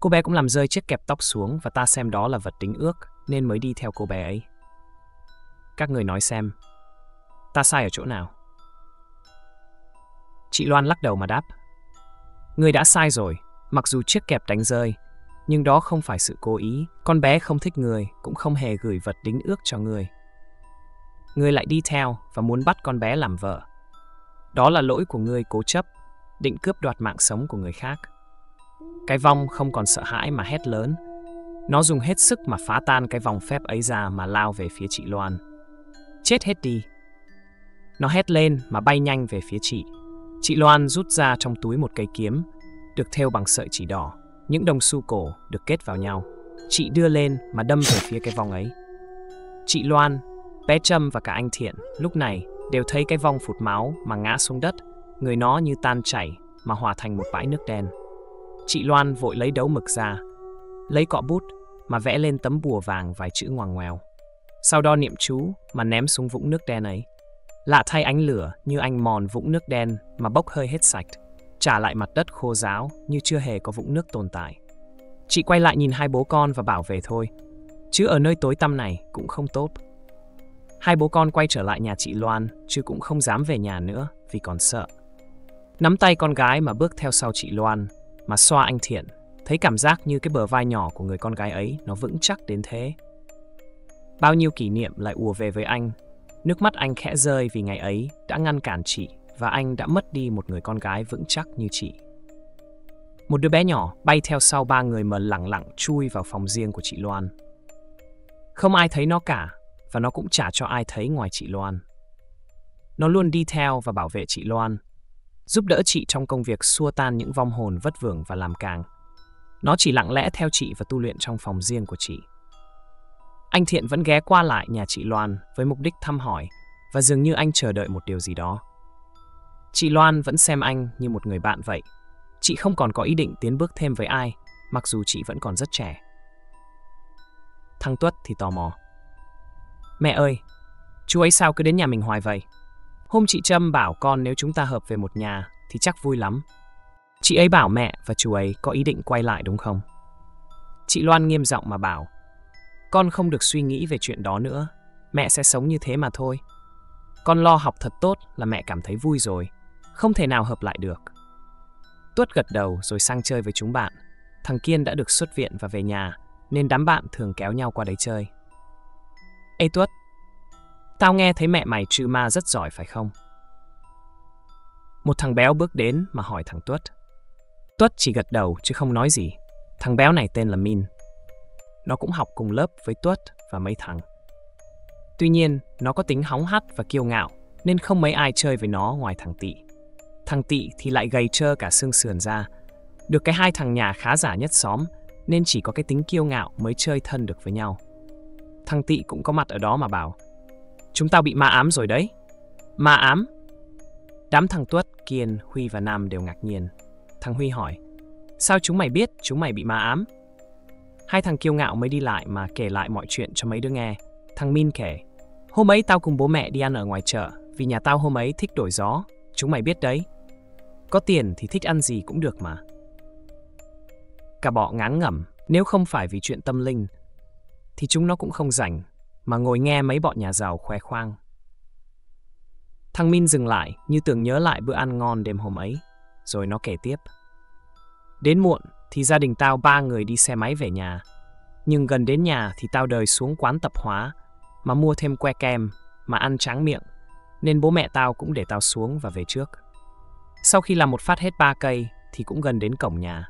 Cô bé cũng làm rơi chiếc kẹp tóc xuống và ta xem đó là vật tính ước nên mới đi theo cô bé ấy. Các người nói xem, ta sai ở chỗ nào? Chị Loan lắc đầu mà đáp. Người đã sai rồi, mặc dù chiếc kẹp đánh rơi, nhưng đó không phải sự cố ý. Con bé không thích người, cũng không hề gửi vật đính ước cho người. Người lại đi theo và muốn bắt con bé làm vợ. Đó là lỗi của người cố chấp, định cướp đoạt mạng sống của người khác. Cái vong không còn sợ hãi mà hét lớn. Nó dùng hết sức mà phá tan cái vòng phép ấy ra mà lao về phía chị Loan. Chết hết đi. Nó hét lên mà bay nhanh về phía chị. Chị Loan rút ra trong túi một cây kiếm, được thêu bằng sợi chỉ đỏ. Những đồng xu cổ được kết vào nhau. Chị đưa lên mà đâm về phía cái vòng ấy. Chị Loan, bé Trâm và cả anh Thiện lúc này đều thấy cái vong phụt máu mà ngã xuống đất, người nó như tan chảy mà hòa thành một bãi nước đen. Chị Loan vội lấy đấu mực ra, lấy cọ bút mà vẽ lên tấm bùa vàng vài chữ ngoằn ngoèo. Sau đó niệm chú mà ném xuống vũng nước đen ấy. Lạ thay ánh lửa như anh mòn vũng nước đen mà bốc hơi hết sạch, trả lại mặt đất khô ráo như chưa hề có vũng nước tồn tại. Chị quay lại nhìn hai bố con và bảo về thôi, chứ ở nơi tối tăm này cũng không tốt. Hai bố con quay trở lại nhà chị Loan, chứ cũng không dám về nhà nữa vì còn sợ. Nắm tay con gái mà bước theo sau chị Loan, mà xoa anh Thiện, thấy cảm giác như cái bờ vai nhỏ của người con gái ấy nó vững chắc đến thế. Bao nhiêu kỷ niệm lại ùa về với anh, nước mắt anh khẽ rơi vì ngày ấy đã ngăn cản chị và anh đã mất đi một người con gái vững chắc như chị. Một đứa bé nhỏ bay theo sau ba người mà lặng lặng chui vào phòng riêng của chị Loan. Không ai thấy nó cả và nó cũng chả cho ai thấy ngoài chị Loan. Nó luôn đi theo và bảo vệ chị Loan, giúp đỡ chị trong công việc xua tan những vong hồn vất vưởng và làm càng. Nó chỉ lặng lẽ theo chị và tu luyện trong phòng riêng của chị. Anh Thiện vẫn ghé qua lại nhà chị Loan với mục đích thăm hỏi và dường như anh chờ đợi một điều gì đó. Chị Loan vẫn xem anh như một người bạn vậy. Chị không còn có ý định tiến bước thêm với ai, mặc dù chị vẫn còn rất trẻ. Thằng Tuất thì tò mò. Mẹ ơi, chú ấy sao cứ đến nhà mình hoài vậy? Hôm chị Trâm bảo con nếu chúng ta hợp về một nhà thì chắc vui lắm. Chị ấy bảo mẹ và chú ấy có ý định quay lại đúng không? Chị Loan nghiêm giọng mà bảo, con không được suy nghĩ về chuyện đó nữa, mẹ sẽ sống như thế mà thôi. Con lo học thật tốt là mẹ cảm thấy vui rồi, không thể nào hợp lại được. Tuất gật đầu rồi sang chơi với chúng bạn. Thằng Kiên đã được xuất viện và về nhà, nên đám bạn thường kéo nhau qua đấy chơi. Ê Tuất, tao nghe thấy mẹ mày trừ ma rất giỏi phải không? Một thằng béo bước đến mà hỏi thằng Tuất. Tuất chỉ gật đầu chứ không nói gì. Thằng béo này tên là Min. Nó cũng học cùng lớp với Tuất và mấy thằng. Tuy nhiên, nó có tính hóng hắt và kiêu ngạo, nên không mấy ai chơi với nó ngoài thằng Tị. Thằng Tị thì lại gầy trơ cả xương sườn ra. Được cái hai thằng nhà khá giả nhất xóm, nên chỉ có cái tính kiêu ngạo mới chơi thân được với nhau. Thằng Tị cũng có mặt ở đó mà bảo, chúng tao bị ma ám rồi đấy. Ma ám? Đám thằng Tuất, Kiên, Huy và Nam đều ngạc nhiên. Thằng Huy hỏi, sao chúng mày biết chúng mày bị ma ám? Hai thằng kiêu ngạo mới đi lại mà kể lại mọi chuyện cho mấy đứa nghe. Thằng Min kể, hôm ấy tao cùng bố mẹ đi ăn ở ngoài chợ vì nhà tao hôm ấy thích đổi gió. Chúng mày biết đấy. Có tiền thì thích ăn gì cũng được mà. Cả bọ ngán ngẩm, nếu không phải vì chuyện tâm linh, thì chúng nó cũng không rảnh mà ngồi nghe mấy bọn nhà giàu khoe khoang. Thằng Min dừng lại như tưởng nhớ lại bữa ăn ngon đêm hôm ấy, rồi nó kể tiếp. Đến muộn thì gia đình tao ba người đi xe máy về nhà. Nhưng gần đến nhà thì tao đời xuống quán tập hóa mà mua thêm que kem mà ăn tráng miệng, nên bố mẹ tao cũng để tao xuống và về trước. Sau khi làm một phát hết ba cây thì cũng gần đến cổng nhà.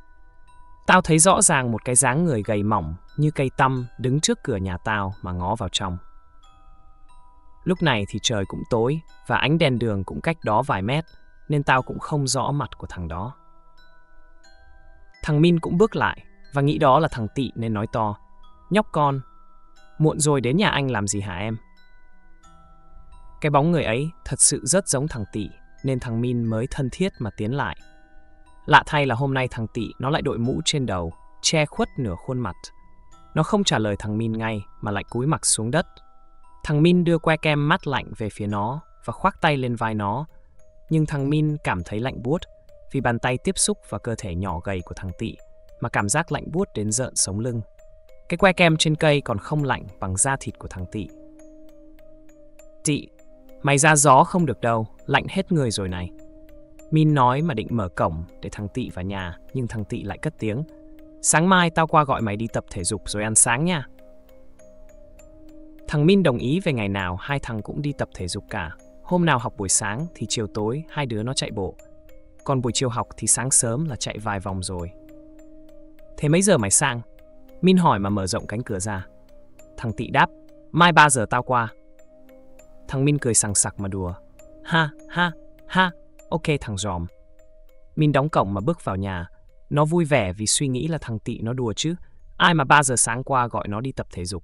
Tao thấy rõ ràng một cái dáng người gầy mỏng như cây tăm đứng trước cửa nhà tao mà ngó vào trong. Lúc này thì trời cũng tối và ánh đèn đường cũng cách đó vài mét nên tao cũng không rõ mặt của thằng đó. Thằng Min cũng bước lại và nghĩ đó là thằng Tị nên nói to. Nhóc con, muộn rồi đến nhà anh làm gì hả em? Cái bóng người ấy thật sự rất giống thằng Tị nên thằng Min mới thân thiết mà tiến lại. Lạ thay là hôm nay thằng Tị nó lại đội mũ trên đầu, che khuất nửa khuôn mặt. Nó không trả lời thằng Min ngay mà lại cúi mặt xuống đất. Thằng Min đưa que kem mắt lạnh về phía nó và khoác tay lên vai nó. Nhưng thằng Min cảm thấy lạnh buốt vì bàn tay tiếp xúc vào cơ thể nhỏ gầy của thằng Tị mà cảm giác lạnh buốt đến rợn sống lưng. Cái que kem trên cây còn không lạnh bằng da thịt của thằng Tị. Tị, mày ra gió không được đâu, lạnh hết người rồi này. Min nói mà định mở cổng để thằng Tị vào nhà, nhưng thằng Tị lại cất tiếng. Sáng mai tao qua gọi mày đi tập thể dục rồi ăn sáng nha. Thằng Min đồng ý về ngày nào hai thằng cũng đi tập thể dục cả. Hôm nào học buổi sáng thì chiều tối hai đứa nó chạy bộ. Còn buổi chiều học thì sáng sớm là chạy vài vòng rồi. Thế mấy giờ mày sang? Min hỏi mà mở rộng cánh cửa ra. Thằng Tị đáp, mai 3 giờ tao qua. Thằng Min cười sằng sặc mà đùa. Ha, ha, ha, ok thằng giòm. Min đóng cổng mà bước vào nhà. Nó vui vẻ vì suy nghĩ là thằng Tị nó đùa chứ. Ai mà 3 giờ sáng qua gọi nó đi tập thể dục.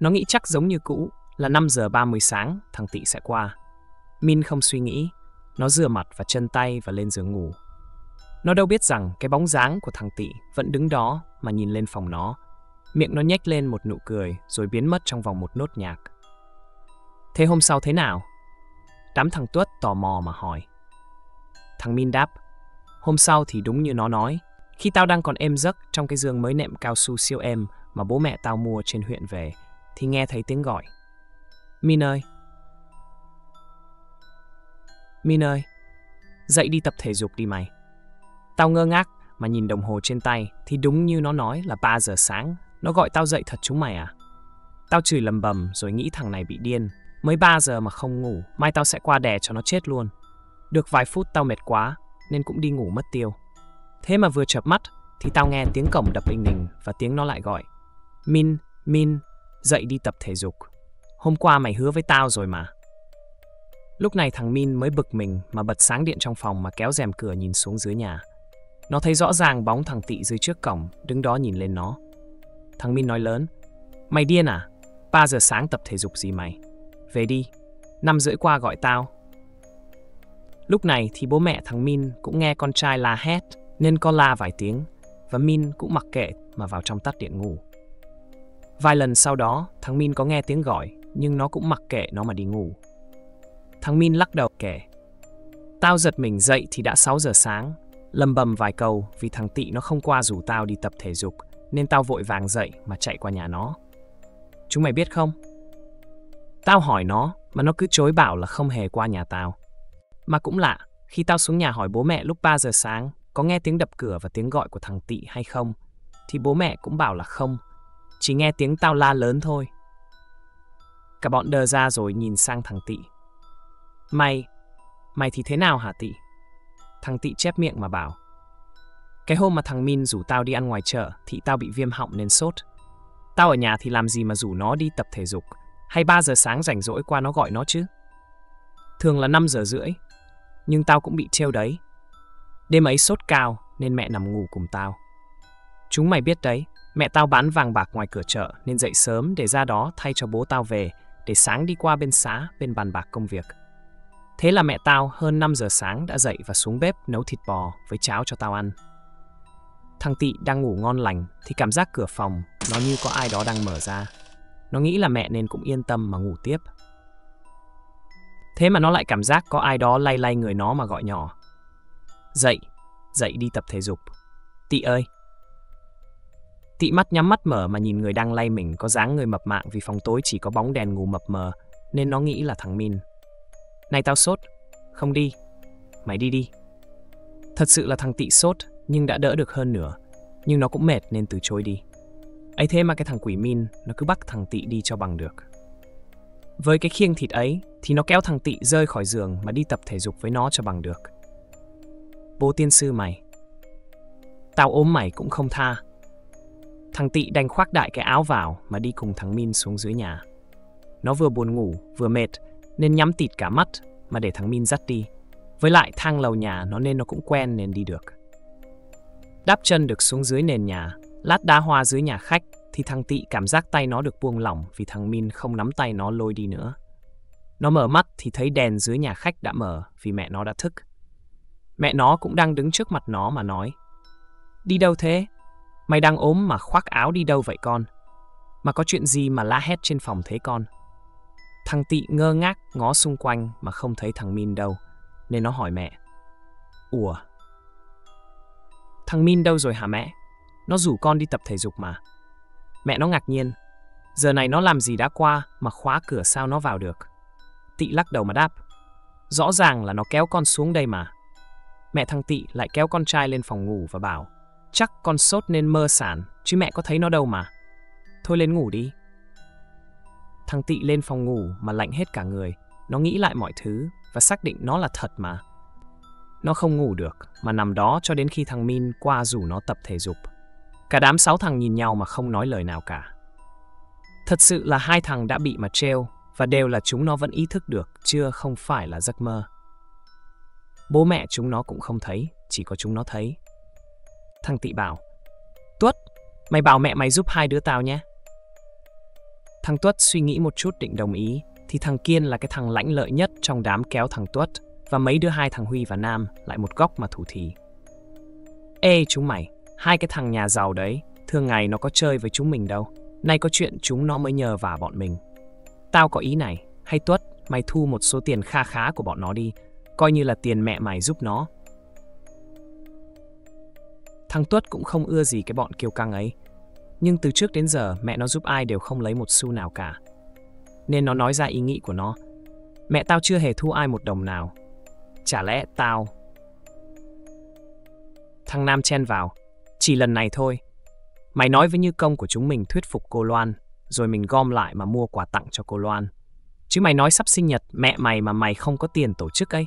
Nó nghĩ chắc giống như cũ là 5 giờ 30 sáng thằng Tị sẽ qua. Min không suy nghĩ, nó rửa mặt và chân tay và lên giường ngủ. Nó đâu biết rằng cái bóng dáng của thằng Tị vẫn đứng đó mà nhìn lên phòng nó. Miệng nó nhếch lên một nụ cười rồi biến mất trong vòng một nốt nhạc. Thế hôm sau thế nào? Đám thằng Tuất tò mò mà hỏi. Thằng Min đáp, hôm sau thì đúng như nó nói. Khi tao đang còn êm giấc trong cái giường mới nệm cao su siêu êm mà bố mẹ tao mua trên huyện về, thì nghe thấy tiếng gọi. Min ơi, Min ơi, dậy đi tập thể dục đi mày. Tao ngơ ngác mà nhìn đồng hồ trên tay thì đúng như nó nói là 3 giờ sáng. Nó gọi tao dậy thật chúng mày à? Tao chửi lầm bầm rồi nghĩ thằng này bị điên. Mới 3 giờ mà không ngủ, mai tao sẽ qua đè cho nó chết luôn. Được vài phút tao mệt quá, nên cũng đi ngủ mất tiêu. Thế mà vừa chợp mắt, thì tao nghe tiếng cổng đập bình nình và tiếng nó lại gọi. Min, Min, dậy đi tập thể dục. Hôm qua mày hứa với tao rồi mà. Lúc này thằng Min mới bực mình mà bật sáng điện trong phòng mà kéo rèm cửa nhìn xuống dưới nhà. Nó thấy rõ ràng bóng thằng Tị dưới trước cổng, đứng đó nhìn lên nó. Thằng Min nói lớn, Mày điên à? 3 giờ sáng tập thể dục gì mày? Về đi, năm rưỡi qua gọi tao. Lúc này thì bố mẹ thằng Min cũng nghe con trai la hét nên con la vài tiếng và Min cũng mặc kệ mà vào trong tắt điện ngủ. Vài lần sau đó, thằng Min có nghe tiếng gọi nhưng nó cũng mặc kệ nó mà đi ngủ. Thằng Min lắc đầu kể Tao giật mình dậy thì đã 6 giờ sáng Lầm bầm vài câu vì thằng Tị nó không qua rủ tao đi tập thể dục Nên tao vội vàng dậy mà chạy qua nhà nó Chúng mày biết không? Tao hỏi nó mà nó cứ chối bảo là không hề qua nhà tao mà cũng lạ, khi tao xuống nhà hỏi bố mẹ lúc 3 giờ sáng Có nghe tiếng đập cửa và tiếng gọi của thằng Tị hay không Thì bố mẹ cũng bảo là không Chỉ nghe tiếng tao la lớn thôi Cả bọn đờ ra rồi nhìn sang thằng Tị Mày, mày thì thế nào hả Tị? Thằng Tị chép miệng mà bảo. Cái hôm mà thằng Min rủ tao đi ăn ngoài chợ thì tao bị viêm họng nên sốt. Tao ở nhà thì làm gì mà rủ nó đi tập thể dục, hay 3 giờ sáng rảnh rỗi qua nó gọi nó chứ? Thường là 5 giờ rưỡi, nhưng tao cũng bị trêu đấy. Đêm ấy sốt cao nên mẹ nằm ngủ cùng tao. Chúng mày biết đấy, mẹ tao bán vàng bạc ngoài cửa chợ nên dậy sớm để ra đó thay cho bố tao về để sáng đi qua bên xã bên bàn bạc công việc. Thế là mẹ tao hơn 5 giờ sáng đã dậy và xuống bếp nấu thịt bò với cháo cho tao ăn. Thằng Tị đang ngủ ngon lành thì cảm giác cửa phòng nó như có ai đó đang mở ra. Nó nghĩ là mẹ nên cũng yên tâm mà ngủ tiếp. Thế mà nó lại cảm giác có ai đó lay lay người nó mà gọi nhỏ. Dậy, dậy đi tập thể dục. Tị ơi! Tị mắt nhắm mắt mở mà nhìn người đang lay mình có dáng người mập mạng vì phòng tối chỉ có bóng đèn ngủ mập mờ nên nó nghĩ là thằng Min. Này tao sốt, không đi. Mày đi đi. Thật sự là thằng tị sốt, nhưng đã đỡ được hơn nửa. Nhưng nó cũng mệt nên từ chối đi. ấy thế mà cái thằng quỷ min, nó cứ bắt thằng tị đi cho bằng được. Với cái khiêng thịt ấy, thì nó kéo thằng tị rơi khỏi giường mà đi tập thể dục với nó cho bằng được. Bố tiên sư mày, tao ốm mày cũng không tha. Thằng tị đành khoác đại cái áo vào mà đi cùng thằng Min xuống dưới nhà. Nó vừa buồn ngủ, vừa mệt, nên nhắm tịt cả mắt mà để thằng Min dắt đi. Với lại thang lầu nhà nó nên nó cũng quen nên đi được. Đáp chân được xuống dưới nền nhà, lát đá hoa dưới nhà khách thì thằng Tị cảm giác tay nó được buông lỏng vì thằng Min không nắm tay nó lôi đi nữa. Nó mở mắt thì thấy đèn dưới nhà khách đã mở vì mẹ nó đã thức. Mẹ nó cũng đang đứng trước mặt nó mà nói Đi đâu thế? Mày đang ốm mà khoác áo đi đâu vậy con? Mà có chuyện gì mà la hét trên phòng thế con? Thằng Tị ngơ ngác ngó xung quanh mà không thấy thằng Min đâu, nên nó hỏi mẹ. Ủa? Thằng Min đâu rồi hả mẹ? Nó rủ con đi tập thể dục mà. Mẹ nó ngạc nhiên. Giờ này nó làm gì đã qua mà khóa cửa sao nó vào được? Tị lắc đầu mà đáp. Rõ ràng là nó kéo con xuống đây mà. Mẹ thằng Tị lại kéo con trai lên phòng ngủ và bảo Chắc con sốt nên mơ sản, chứ mẹ có thấy nó đâu mà. Thôi lên ngủ đi. Thằng Tị lên phòng ngủ mà lạnh hết cả người. Nó nghĩ lại mọi thứ và xác định nó là thật mà. Nó không ngủ được mà nằm đó cho đến khi thằng Min qua rủ nó tập thể dục. Cả đám sáu thằng nhìn nhau mà không nói lời nào cả. Thật sự là hai thằng đã bị mà treo và đều là chúng nó vẫn ý thức được chưa không phải là giấc mơ. Bố mẹ chúng nó cũng không thấy, chỉ có chúng nó thấy. Thằng Tị bảo, Tuất, mày bảo mẹ mày giúp hai đứa tao nhé. Thằng Tuất suy nghĩ một chút định đồng ý, thì thằng Kiên là cái thằng lãnh lợi nhất trong đám kéo thằng Tuất, và mấy đứa hai thằng Huy và Nam lại một góc mà thủ thí Ê chúng mày, hai cái thằng nhà giàu đấy, thường ngày nó có chơi với chúng mình đâu. Nay có chuyện chúng nó mới nhờ vả bọn mình. Tao có ý này, hay Tuất, mày thu một số tiền kha khá của bọn nó đi, coi như là tiền mẹ mày giúp nó. Thằng Tuất cũng không ưa gì cái bọn kiêu căng ấy, nhưng từ trước đến giờ mẹ nó giúp ai đều không lấy một xu nào cả. Nên nó nói ra ý nghĩ của nó. Mẹ tao chưa hề thu ai một đồng nào. Chả lẽ tao... Thằng Nam chen vào. Chỉ lần này thôi. Mày nói với Như Công của chúng mình thuyết phục cô Loan, rồi mình gom lại mà mua quà tặng cho cô Loan. Chứ mày nói sắp sinh nhật mẹ mày mà mày không có tiền tổ chức ấy.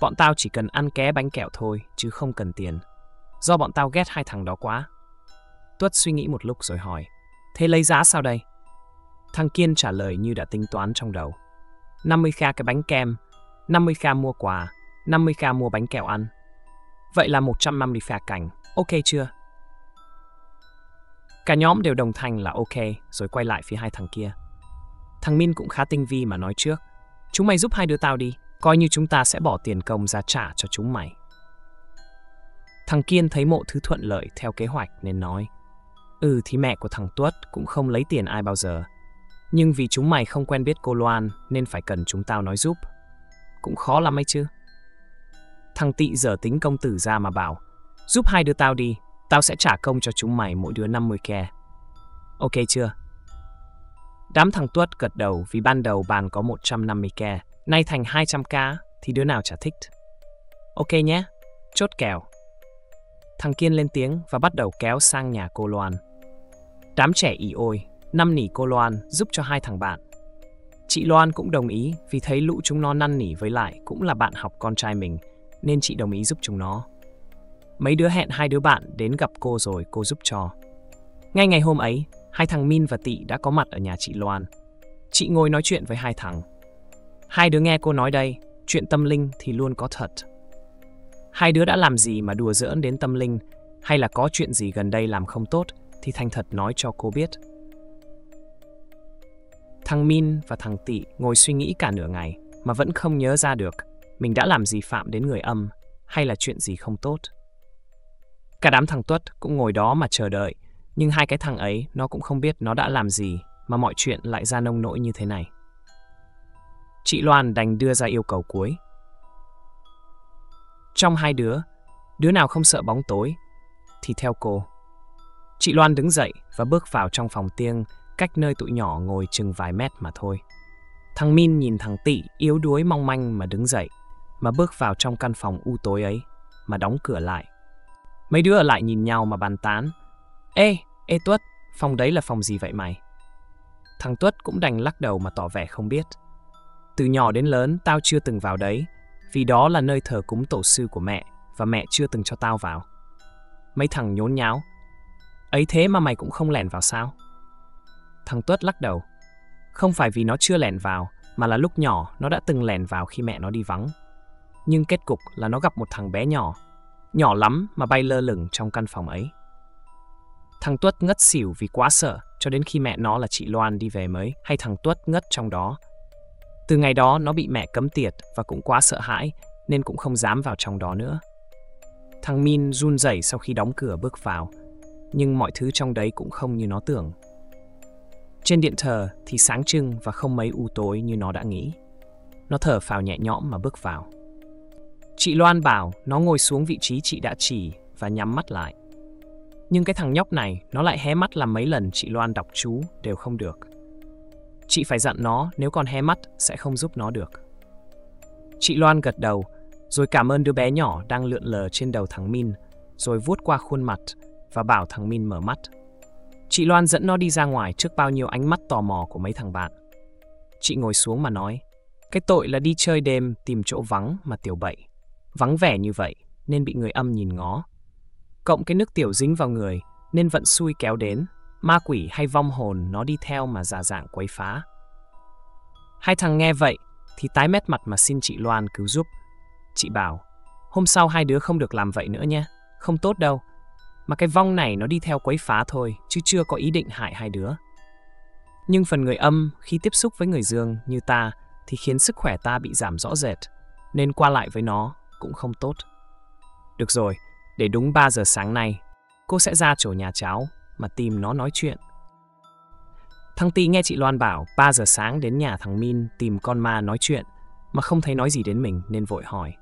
Bọn tao chỉ cần ăn ké bánh kẹo thôi, chứ không cần tiền. Do bọn tao ghét hai thằng đó quá. Tuất suy nghĩ một lúc rồi hỏi. Thế lấy giá sao đây? Thằng Kiên trả lời như đã tính toán trong đầu. 50 kha cái bánh kem, 50 kha mua quà, 50 kha mua bánh kẹo ăn. Vậy là 150 kha cảnh, ok chưa? Cả nhóm đều đồng thanh là ok, rồi quay lại phía hai thằng kia. Thằng Min cũng khá tinh vi mà nói trước. Chúng mày giúp hai đứa tao đi, coi như chúng ta sẽ bỏ tiền công ra trả cho chúng mày. Thằng Kiên thấy mộ thứ thuận lợi theo kế hoạch nên nói. Ừ thì mẹ của thằng Tuất cũng không lấy tiền ai bao giờ. Nhưng vì chúng mày không quen biết cô Loan nên phải cần chúng tao nói giúp. Cũng khó lắm ấy chứ. Thằng Tị giờ tính công tử ra mà bảo. Giúp hai đứa tao đi, tao sẽ trả công cho chúng mày mỗi đứa 50 ke. Ok chưa? Đám thằng Tuất gật đầu vì ban đầu bàn có 150 ke, nay thành 200 k thì đứa nào chả thích. Ok nhé, chốt kèo. Thằng Kiên lên tiếng và bắt đầu kéo sang nhà cô Loan. Đám trẻ ỉ ôi, năn nỉ cô Loan giúp cho hai thằng bạn. Chị Loan cũng đồng ý vì thấy lũ chúng nó năn nỉ với lại cũng là bạn học con trai mình, nên chị đồng ý giúp chúng nó. Mấy đứa hẹn hai đứa bạn đến gặp cô rồi cô giúp cho. Ngay ngày hôm ấy, hai thằng Min và Tị đã có mặt ở nhà chị Loan. Chị ngồi nói chuyện với hai thằng. Hai đứa nghe cô nói đây, chuyện tâm linh thì luôn có thật. Hai đứa đã làm gì mà đùa giỡn đến tâm linh, hay là có chuyện gì gần đây làm không tốt thì thành thật nói cho cô biết. Thằng Min và thằng Tị ngồi suy nghĩ cả nửa ngày mà vẫn không nhớ ra được mình đã làm gì phạm đến người âm hay là chuyện gì không tốt. Cả đám thằng Tuất cũng ngồi đó mà chờ đợi, nhưng hai cái thằng ấy nó cũng không biết nó đã làm gì mà mọi chuyện lại ra nông nỗi như thế này. Chị Loan đành đưa ra yêu cầu cuối. Trong hai đứa, đứa nào không sợ bóng tối thì theo cô. Chị Loan đứng dậy và bước vào trong phòng tiêng cách nơi tụi nhỏ ngồi chừng vài mét mà thôi. Thằng Min nhìn thằng Tị yếu đuối mong manh mà đứng dậy, mà bước vào trong căn phòng u tối ấy, mà đóng cửa lại. Mấy đứa ở lại nhìn nhau mà bàn tán. Ê, ê Tuất, phòng đấy là phòng gì vậy mày? Thằng Tuất cũng đành lắc đầu mà tỏ vẻ không biết. Từ nhỏ đến lớn tao chưa từng vào đấy, vì đó là nơi thờ cúng tổ sư của mẹ và mẹ chưa từng cho tao vào. Mấy thằng nhốn nháo. Ấy thế mà mày cũng không lẻn vào sao? Thằng Tuất lắc đầu. Không phải vì nó chưa lẻn vào, mà là lúc nhỏ nó đã từng lẻn vào khi mẹ nó đi vắng. Nhưng kết cục là nó gặp một thằng bé nhỏ, nhỏ lắm mà bay lơ lửng trong căn phòng ấy. Thằng Tuất ngất xỉu vì quá sợ cho đến khi mẹ nó là chị Loan đi về mới hay thằng Tuất ngất trong đó. Từ ngày đó nó bị mẹ cấm tiệt và cũng quá sợ hãi nên cũng không dám vào trong đó nữa. Thằng Min run rẩy sau khi đóng cửa bước vào, nhưng mọi thứ trong đấy cũng không như nó tưởng. Trên điện thờ thì sáng trưng và không mấy u tối như nó đã nghĩ. Nó thở phào nhẹ nhõm mà bước vào. Chị Loan bảo nó ngồi xuống vị trí chị đã chỉ và nhắm mắt lại. Nhưng cái thằng nhóc này nó lại hé mắt làm mấy lần chị Loan đọc chú đều không được. Chị phải dặn nó nếu còn hé mắt sẽ không giúp nó được. Chị Loan gật đầu rồi cảm ơn đứa bé nhỏ đang lượn lờ trên đầu thằng Min rồi vuốt qua khuôn mặt và bảo thằng Min mở mắt. Chị Loan dẫn nó đi ra ngoài trước bao nhiêu ánh mắt tò mò của mấy thằng bạn. Chị ngồi xuống mà nói, cái tội là đi chơi đêm tìm chỗ vắng mà tiểu bậy. Vắng vẻ như vậy nên bị người âm nhìn ngó. Cộng cái nước tiểu dính vào người nên vận xui kéo đến, ma quỷ hay vong hồn nó đi theo mà giả dạng quấy phá. Hai thằng nghe vậy thì tái mét mặt mà xin chị Loan cứu giúp. Chị bảo, hôm sau hai đứa không được làm vậy nữa nhé, không tốt đâu, mà cái vong này nó đi theo quấy phá thôi, chứ chưa có ý định hại hai đứa. Nhưng phần người âm khi tiếp xúc với người dương như ta thì khiến sức khỏe ta bị giảm rõ rệt, nên qua lại với nó cũng không tốt. Được rồi, để đúng 3 giờ sáng nay, cô sẽ ra chỗ nhà cháu mà tìm nó nói chuyện. Thằng Tì nghe chị Loan bảo 3 giờ sáng đến nhà thằng Min tìm con ma nói chuyện mà không thấy nói gì đến mình nên vội hỏi.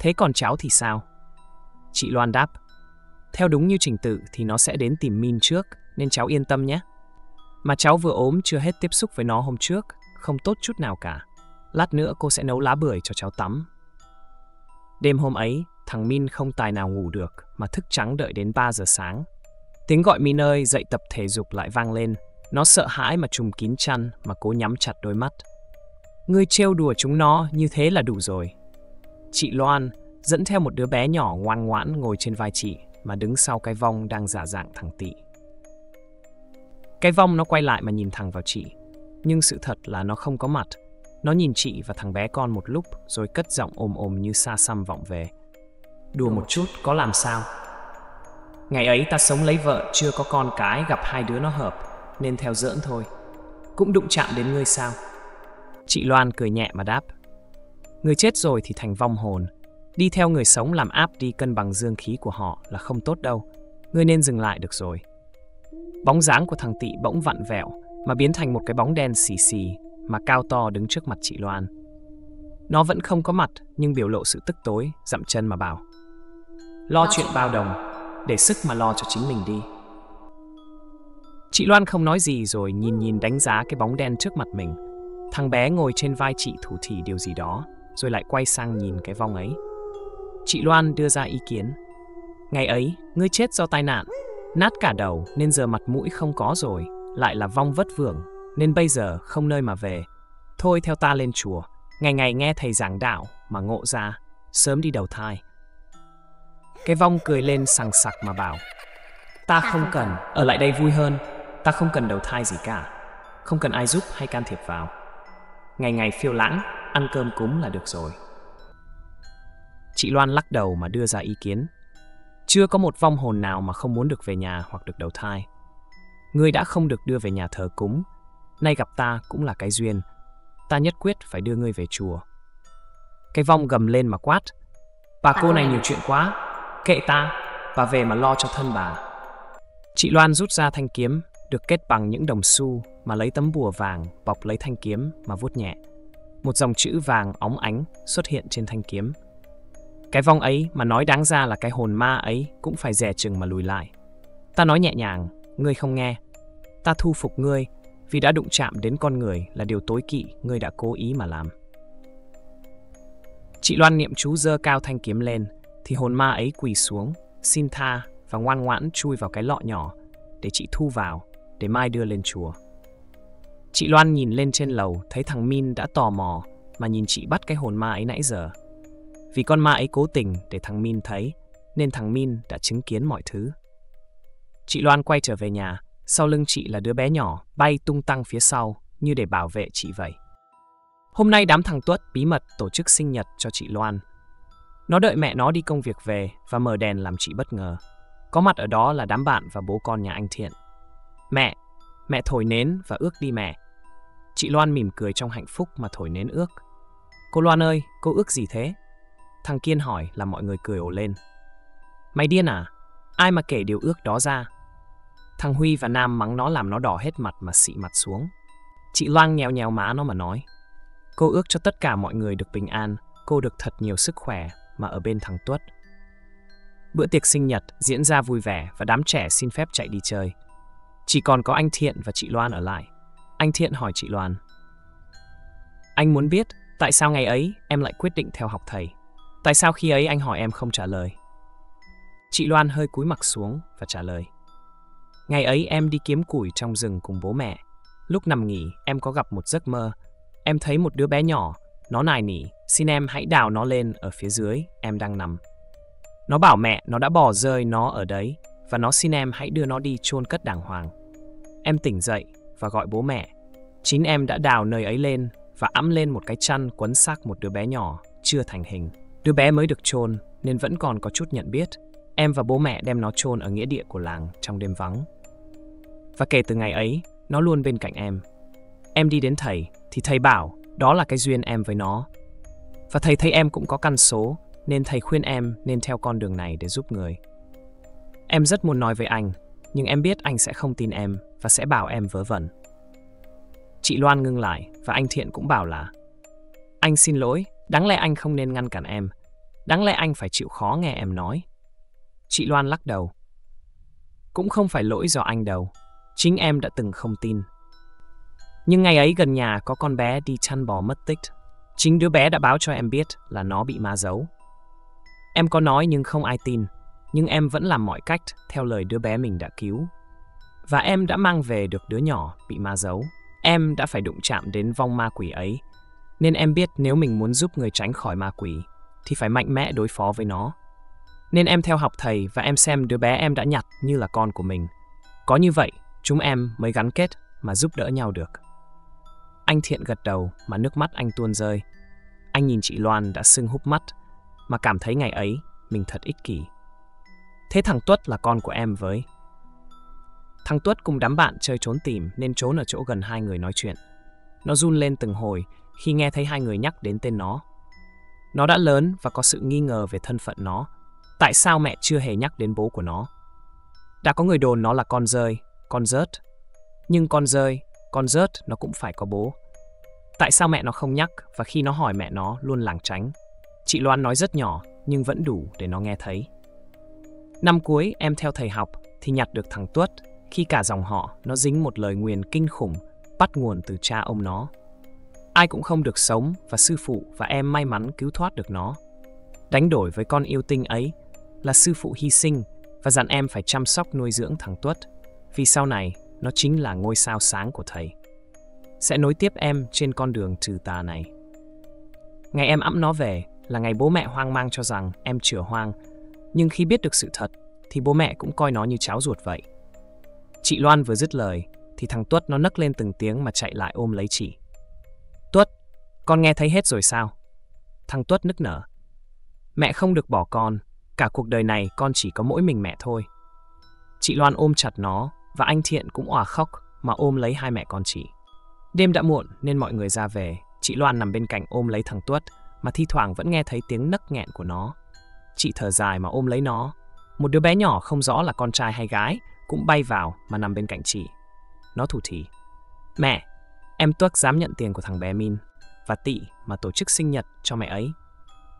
Thế còn cháu thì sao? Chị Loan đáp, theo đúng như trình tự thì nó sẽ đến tìm Min trước, nên cháu yên tâm nhé. Mà cháu vừa ốm chưa hết tiếp xúc với nó hôm trước, không tốt chút nào cả. Lát nữa cô sẽ nấu lá bưởi cho cháu tắm. Đêm hôm ấy, thằng Min không tài nào ngủ được mà thức trắng đợi đến 3 giờ sáng. Tiếng gọi Min ơi dậy tập thể dục lại vang lên. Nó sợ hãi mà trùm kín chăn mà cố nhắm chặt đôi mắt. Ngươi trêu đùa chúng nó như thế là đủ rồi. Chị Loan dẫn theo một đứa bé nhỏ ngoan ngoãn ngồi trên vai chị mà đứng sau cái vong đang giả dạng thằng Tị. Cái vong nó quay lại mà nhìn thẳng vào chị, nhưng sự thật là nó không có mặt. Nó nhìn chị và thằng bé con một lúc, rồi cất giọng ồm ồm như xa xăm vọng về. Đùa một chút, có làm sao? Ngày ấy ta sống lấy vợ, chưa có con cái, gặp hai đứa nó hợp, nên theo giỡn thôi. Cũng đụng chạm đến ngươi sao? Chị Loan cười nhẹ mà đáp. Người chết rồi thì thành vong hồn. Đi theo người sống làm áp đi cân bằng dương khí của họ là không tốt đâu. Ngươi nên dừng lại được rồi. Bóng dáng của thằng Tị bỗng vặn vẹo, mà biến thành một cái bóng đen xì xì mà cao to đứng trước mặt chị Loan. Nó vẫn không có mặt nhưng biểu lộ sự tức tối, dậm chân mà bảo. Lo chuyện bao đồng, để sức mà lo cho chính mình đi. Chị Loan không nói gì rồi nhìn nhìn đánh giá cái bóng đen trước mặt mình. Thằng bé ngồi trên vai chị thủ thỉ điều gì đó, rồi lại quay sang nhìn cái vong ấy. Chị Loan đưa ra ý kiến. Ngày ấy, ngươi chết do tai nạn, nát cả đầu nên giờ mặt mũi không có rồi, lại là vong vất vưởng, nên bây giờ không nơi mà về. Thôi theo ta lên chùa, ngày ngày nghe thầy giảng đạo mà ngộ ra, sớm đi đầu thai. Cái vong cười lên sằng sặc mà bảo, ta không cần, ở lại đây vui hơn, ta không cần đầu thai gì cả, không cần ai giúp hay can thiệp vào. Ngày ngày phiêu lãng, ăn cơm cúng là được rồi. Chị Loan lắc đầu mà đưa ra ý kiến. Chưa có một vong hồn nào mà không muốn được về nhà hoặc được đầu thai. Ngươi đã không được đưa về nhà thờ cúng, nay gặp ta cũng là cái duyên. Ta nhất quyết phải đưa ngươi về chùa. Cái vong gầm lên mà quát. Bà cô này nhiều chuyện quá, kệ ta, bà về mà lo cho thân bà. Chị Loan rút ra thanh kiếm, được kết bằng những đồng xu mà lấy tấm bùa vàng bọc lấy thanh kiếm mà vuốt nhẹ. Một dòng chữ vàng óng ánh xuất hiện trên thanh kiếm. Cái vong ấy mà nói đáng ra là cái hồn ma ấy cũng phải dè chừng mà lùi lại. Ta nói nhẹ nhàng, ngươi không nghe. Ta thu phục ngươi vì đã đụng chạm đến con người là điều tối kỵ ngươi đã cố ý mà làm. Chị Loan niệm chú dơ cao thanh kiếm lên, thì hồn ma ấy quỳ xuống, xin tha và ngoan ngoãn chui vào cái lọ nhỏ để chị thu vào, để mai đưa lên chùa. Chị Loan nhìn lên trên lầu, thấy thằng Min đã tò mò mà nhìn chị bắt cái hồn ma ấy nãy giờ. Vì con ma ấy cố tình để thằng Min thấy, nên thằng Min đã chứng kiến mọi thứ. Chị Loan quay trở về nhà, sau lưng chị là đứa bé nhỏ bay tung tăng phía sau như để bảo vệ chị vậy. Hôm nay đám thằng Tuất bí mật tổ chức sinh nhật cho chị Loan. Nó đợi mẹ nó đi công việc về và mở đèn làm chị bất ngờ. Có mặt ở đó là đám bạn và bố con nhà anh Thiện. Mẹ, mẹ thổi nến và ước đi mẹ. Chị Loan mỉm cười trong hạnh phúc mà thổi nến ước. Cô Loan ơi, cô ước gì thế? Thằng Kiên hỏi là mọi người cười ồ lên. Mày điên à? Ai mà kể điều ước đó ra? Thằng Huy và Nam mắng nó làm nó đỏ hết mặt mà xị mặt xuống. Chị Loan nhèo nhèo má nó mà nói. Cô ước cho tất cả mọi người được bình an, cô được thật nhiều sức khỏe mà ở bên thằng Tuất. Bữa tiệc sinh nhật diễn ra vui vẻ và đám trẻ xin phép chạy đi chơi. Chỉ còn có anh Thiện và chị Loan ở lại. Anh Thiện hỏi chị Loan. Anh muốn biết tại sao ngày ấy em lại quyết định theo học thầy. Tại sao khi ấy anh hỏi em không trả lời? Chị Loan hơi cúi mặt xuống và trả lời. Ngày ấy em đi kiếm củi trong rừng cùng bố mẹ. Lúc nằm nghỉ, em có gặp một giấc mơ. Em thấy một đứa bé nhỏ, nó nài nỉ, xin em hãy đào nó lên ở phía dưới, em đang nằm. Nó bảo mẹ nó đã bỏ rơi nó ở đấy và nó xin em hãy đưa nó đi chôn cất đàng hoàng. Em tỉnh dậy và gọi bố mẹ. Chính em đã đào nơi ấy lên và ẵm lên một cái chăn quấn xác một đứa bé nhỏ, chưa thành hình. Đứa bé mới được chôn nên vẫn còn có chút nhận biết. Em và bố mẹ đem nó chôn ở nghĩa địa của làng trong đêm vắng. Và kể từ ngày ấy, nó luôn bên cạnh em. Em đi đến thầy, thì thầy bảo đó là cái duyên em với nó. Và thầy thấy em cũng có căn số, nên thầy khuyên em nên theo con đường này để giúp người. Em rất muốn nói với anh, nhưng em biết anh sẽ không tin em và sẽ bảo em vớ vẩn. Chị Loan ngưng lại và anh Thiện cũng bảo là Anh xin lỗi, đáng lẽ anh không nên ngăn cản em. Đáng lẽ anh phải chịu khó nghe em nói. Chị Loan lắc đầu. Cũng không phải lỗi do anh đâu. Chính em đã từng không tin. Nhưng ngày ấy gần nhà có con bé đi chăn bò mất tích. Chính đứa bé đã báo cho em biết là nó bị ma giấu. Em có nói nhưng không ai tin, nhưng em vẫn làm mọi cách theo lời đứa bé mình đã cứu. Và em đã mang về được đứa nhỏ bị ma giấu. Em đã phải đụng chạm đến vong ma quỷ ấy, nên em biết nếu mình muốn giúp người tránh khỏi ma quỷ, thì phải mạnh mẽ đối phó với nó. Nên em theo học thầy và em xem đứa bé em đã nhặt như là con của mình. Có như vậy, chúng em mới gắn kết mà giúp đỡ nhau được. Anh Thiện gật đầu mà nước mắt anh tuôn rơi. Anh nhìn chị Loan đã sưng húp mắt mà cảm thấy ngày ấy mình thật ích kỷ. Thế thằng Tuất là con của em với. Thằng Tuất cùng đám bạn chơi trốn tìm nên trốn ở chỗ gần hai người nói chuyện. Nó run lên từng hồi khi nghe thấy hai người nhắc đến tên nó. Nó đã lớn và có sự nghi ngờ về thân phận nó. Tại sao mẹ chưa hề nhắc đến bố của nó? Đã có người đồn nó là con rơi, con rớt. Nhưng con rơi, con rớt nó cũng phải có bố. Tại sao mẹ nó không nhắc và khi nó hỏi mẹ nó luôn lảng tránh? Chị Loan nói rất nhỏ nhưng vẫn đủ để nó nghe thấy. Năm cuối em theo thầy học thì nhặt được thằng Tuất khi cả dòng họ nó dính một lời nguyền kinh khủng bắt nguồn từ cha ông nó. Ai cũng không được sống và sư phụ và em may mắn cứu thoát được nó. Đánh đổi với con yêu tinh ấy là sư phụ hy sinh và dặn em phải chăm sóc nuôi dưỡng thằng Tuất vì sau này nó chính là ngôi sao sáng của thầy. Sẽ nối tiếp em trên con đường trừ tà này. Ngày em ẵm nó về là ngày bố mẹ hoang mang cho rằng em chữa hoang, nhưng khi biết được sự thật thì bố mẹ cũng coi nó như cháu ruột vậy. Chị Loan vừa dứt lời thì thằng Tuất nó nấc lên từng tiếng mà chạy lại ôm lấy chị. Tuất, con nghe thấy hết rồi sao? Thằng Tuất nức nở. Mẹ không được bỏ con, cả cuộc đời này con chỉ có mỗi mình mẹ thôi. Chị Loan ôm chặt nó và anh Thiện cũng òa khóc mà ôm lấy hai mẹ con chị. Đêm đã muộn nên mọi người ra về, chị Loan nằm bên cạnh ôm lấy thằng Tuất mà thi thoảng vẫn nghe thấy tiếng nấc nghẹn của nó. Chị thở dài mà ôm lấy nó. Một đứa bé nhỏ không rõ là con trai hay gái cũng bay vào mà nằm bên cạnh chị. Nó thủ thỉ. Mẹ, em Tuất dám nhận tiền của thằng bé Min và tị mà tổ chức sinh nhật cho mẹ ấy.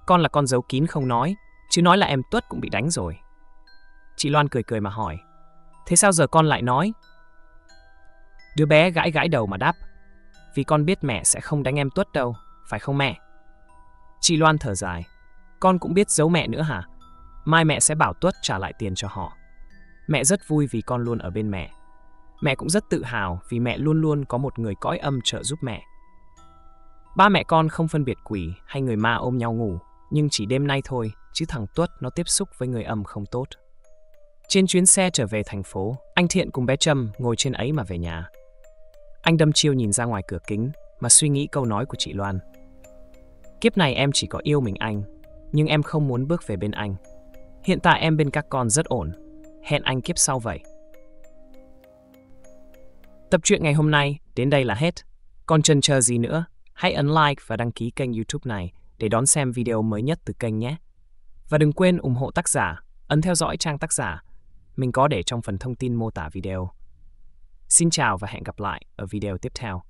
Con là con giấu kín không nói, chứ nói là em Tuất cũng bị đánh rồi. Chị Loan cười cười mà hỏi. Thế sao giờ con lại nói? Đứa bé gãi gãi đầu mà đáp. Vì con biết mẹ sẽ không đánh em Tuất đâu, phải không mẹ? Chị Loan thở dài. Con cũng biết giấu mẹ nữa hả? Mai mẹ sẽ bảo Tuất trả lại tiền cho họ. Mẹ rất vui vì con luôn ở bên mẹ. Mẹ cũng rất tự hào vì mẹ luôn luôn có một người cõi âm trợ giúp mẹ. Ba mẹ con không phân biệt quỷ hay người ma ôm nhau ngủ, nhưng chỉ đêm nay thôi, chứ thằng Tuất nó tiếp xúc với người âm không tốt. Trên chuyến xe trở về thành phố, anh Thiện cùng bé Trâm ngồi trên ấy mà về nhà. Anh đâm chiêu nhìn ra ngoài cửa kính mà suy nghĩ câu nói của chị Loan. Kiếp này em chỉ có yêu mình anh, nhưng em không muốn bước về bên anh. Hiện tại em bên các con rất ổn. Hẹn anh kiếp sau vậy. Tập truyện ngày hôm nay đến đây là hết. Còn chần chờ gì nữa? Hãy ấn like và đăng ký kênh YouTube này để đón xem video mới nhất từ kênh nhé. Và đừng quên ủng hộ tác giả, ấn theo dõi trang tác giả. Mình có để trong phần thông tin mô tả video. Xin chào và hẹn gặp lại ở video tiếp theo.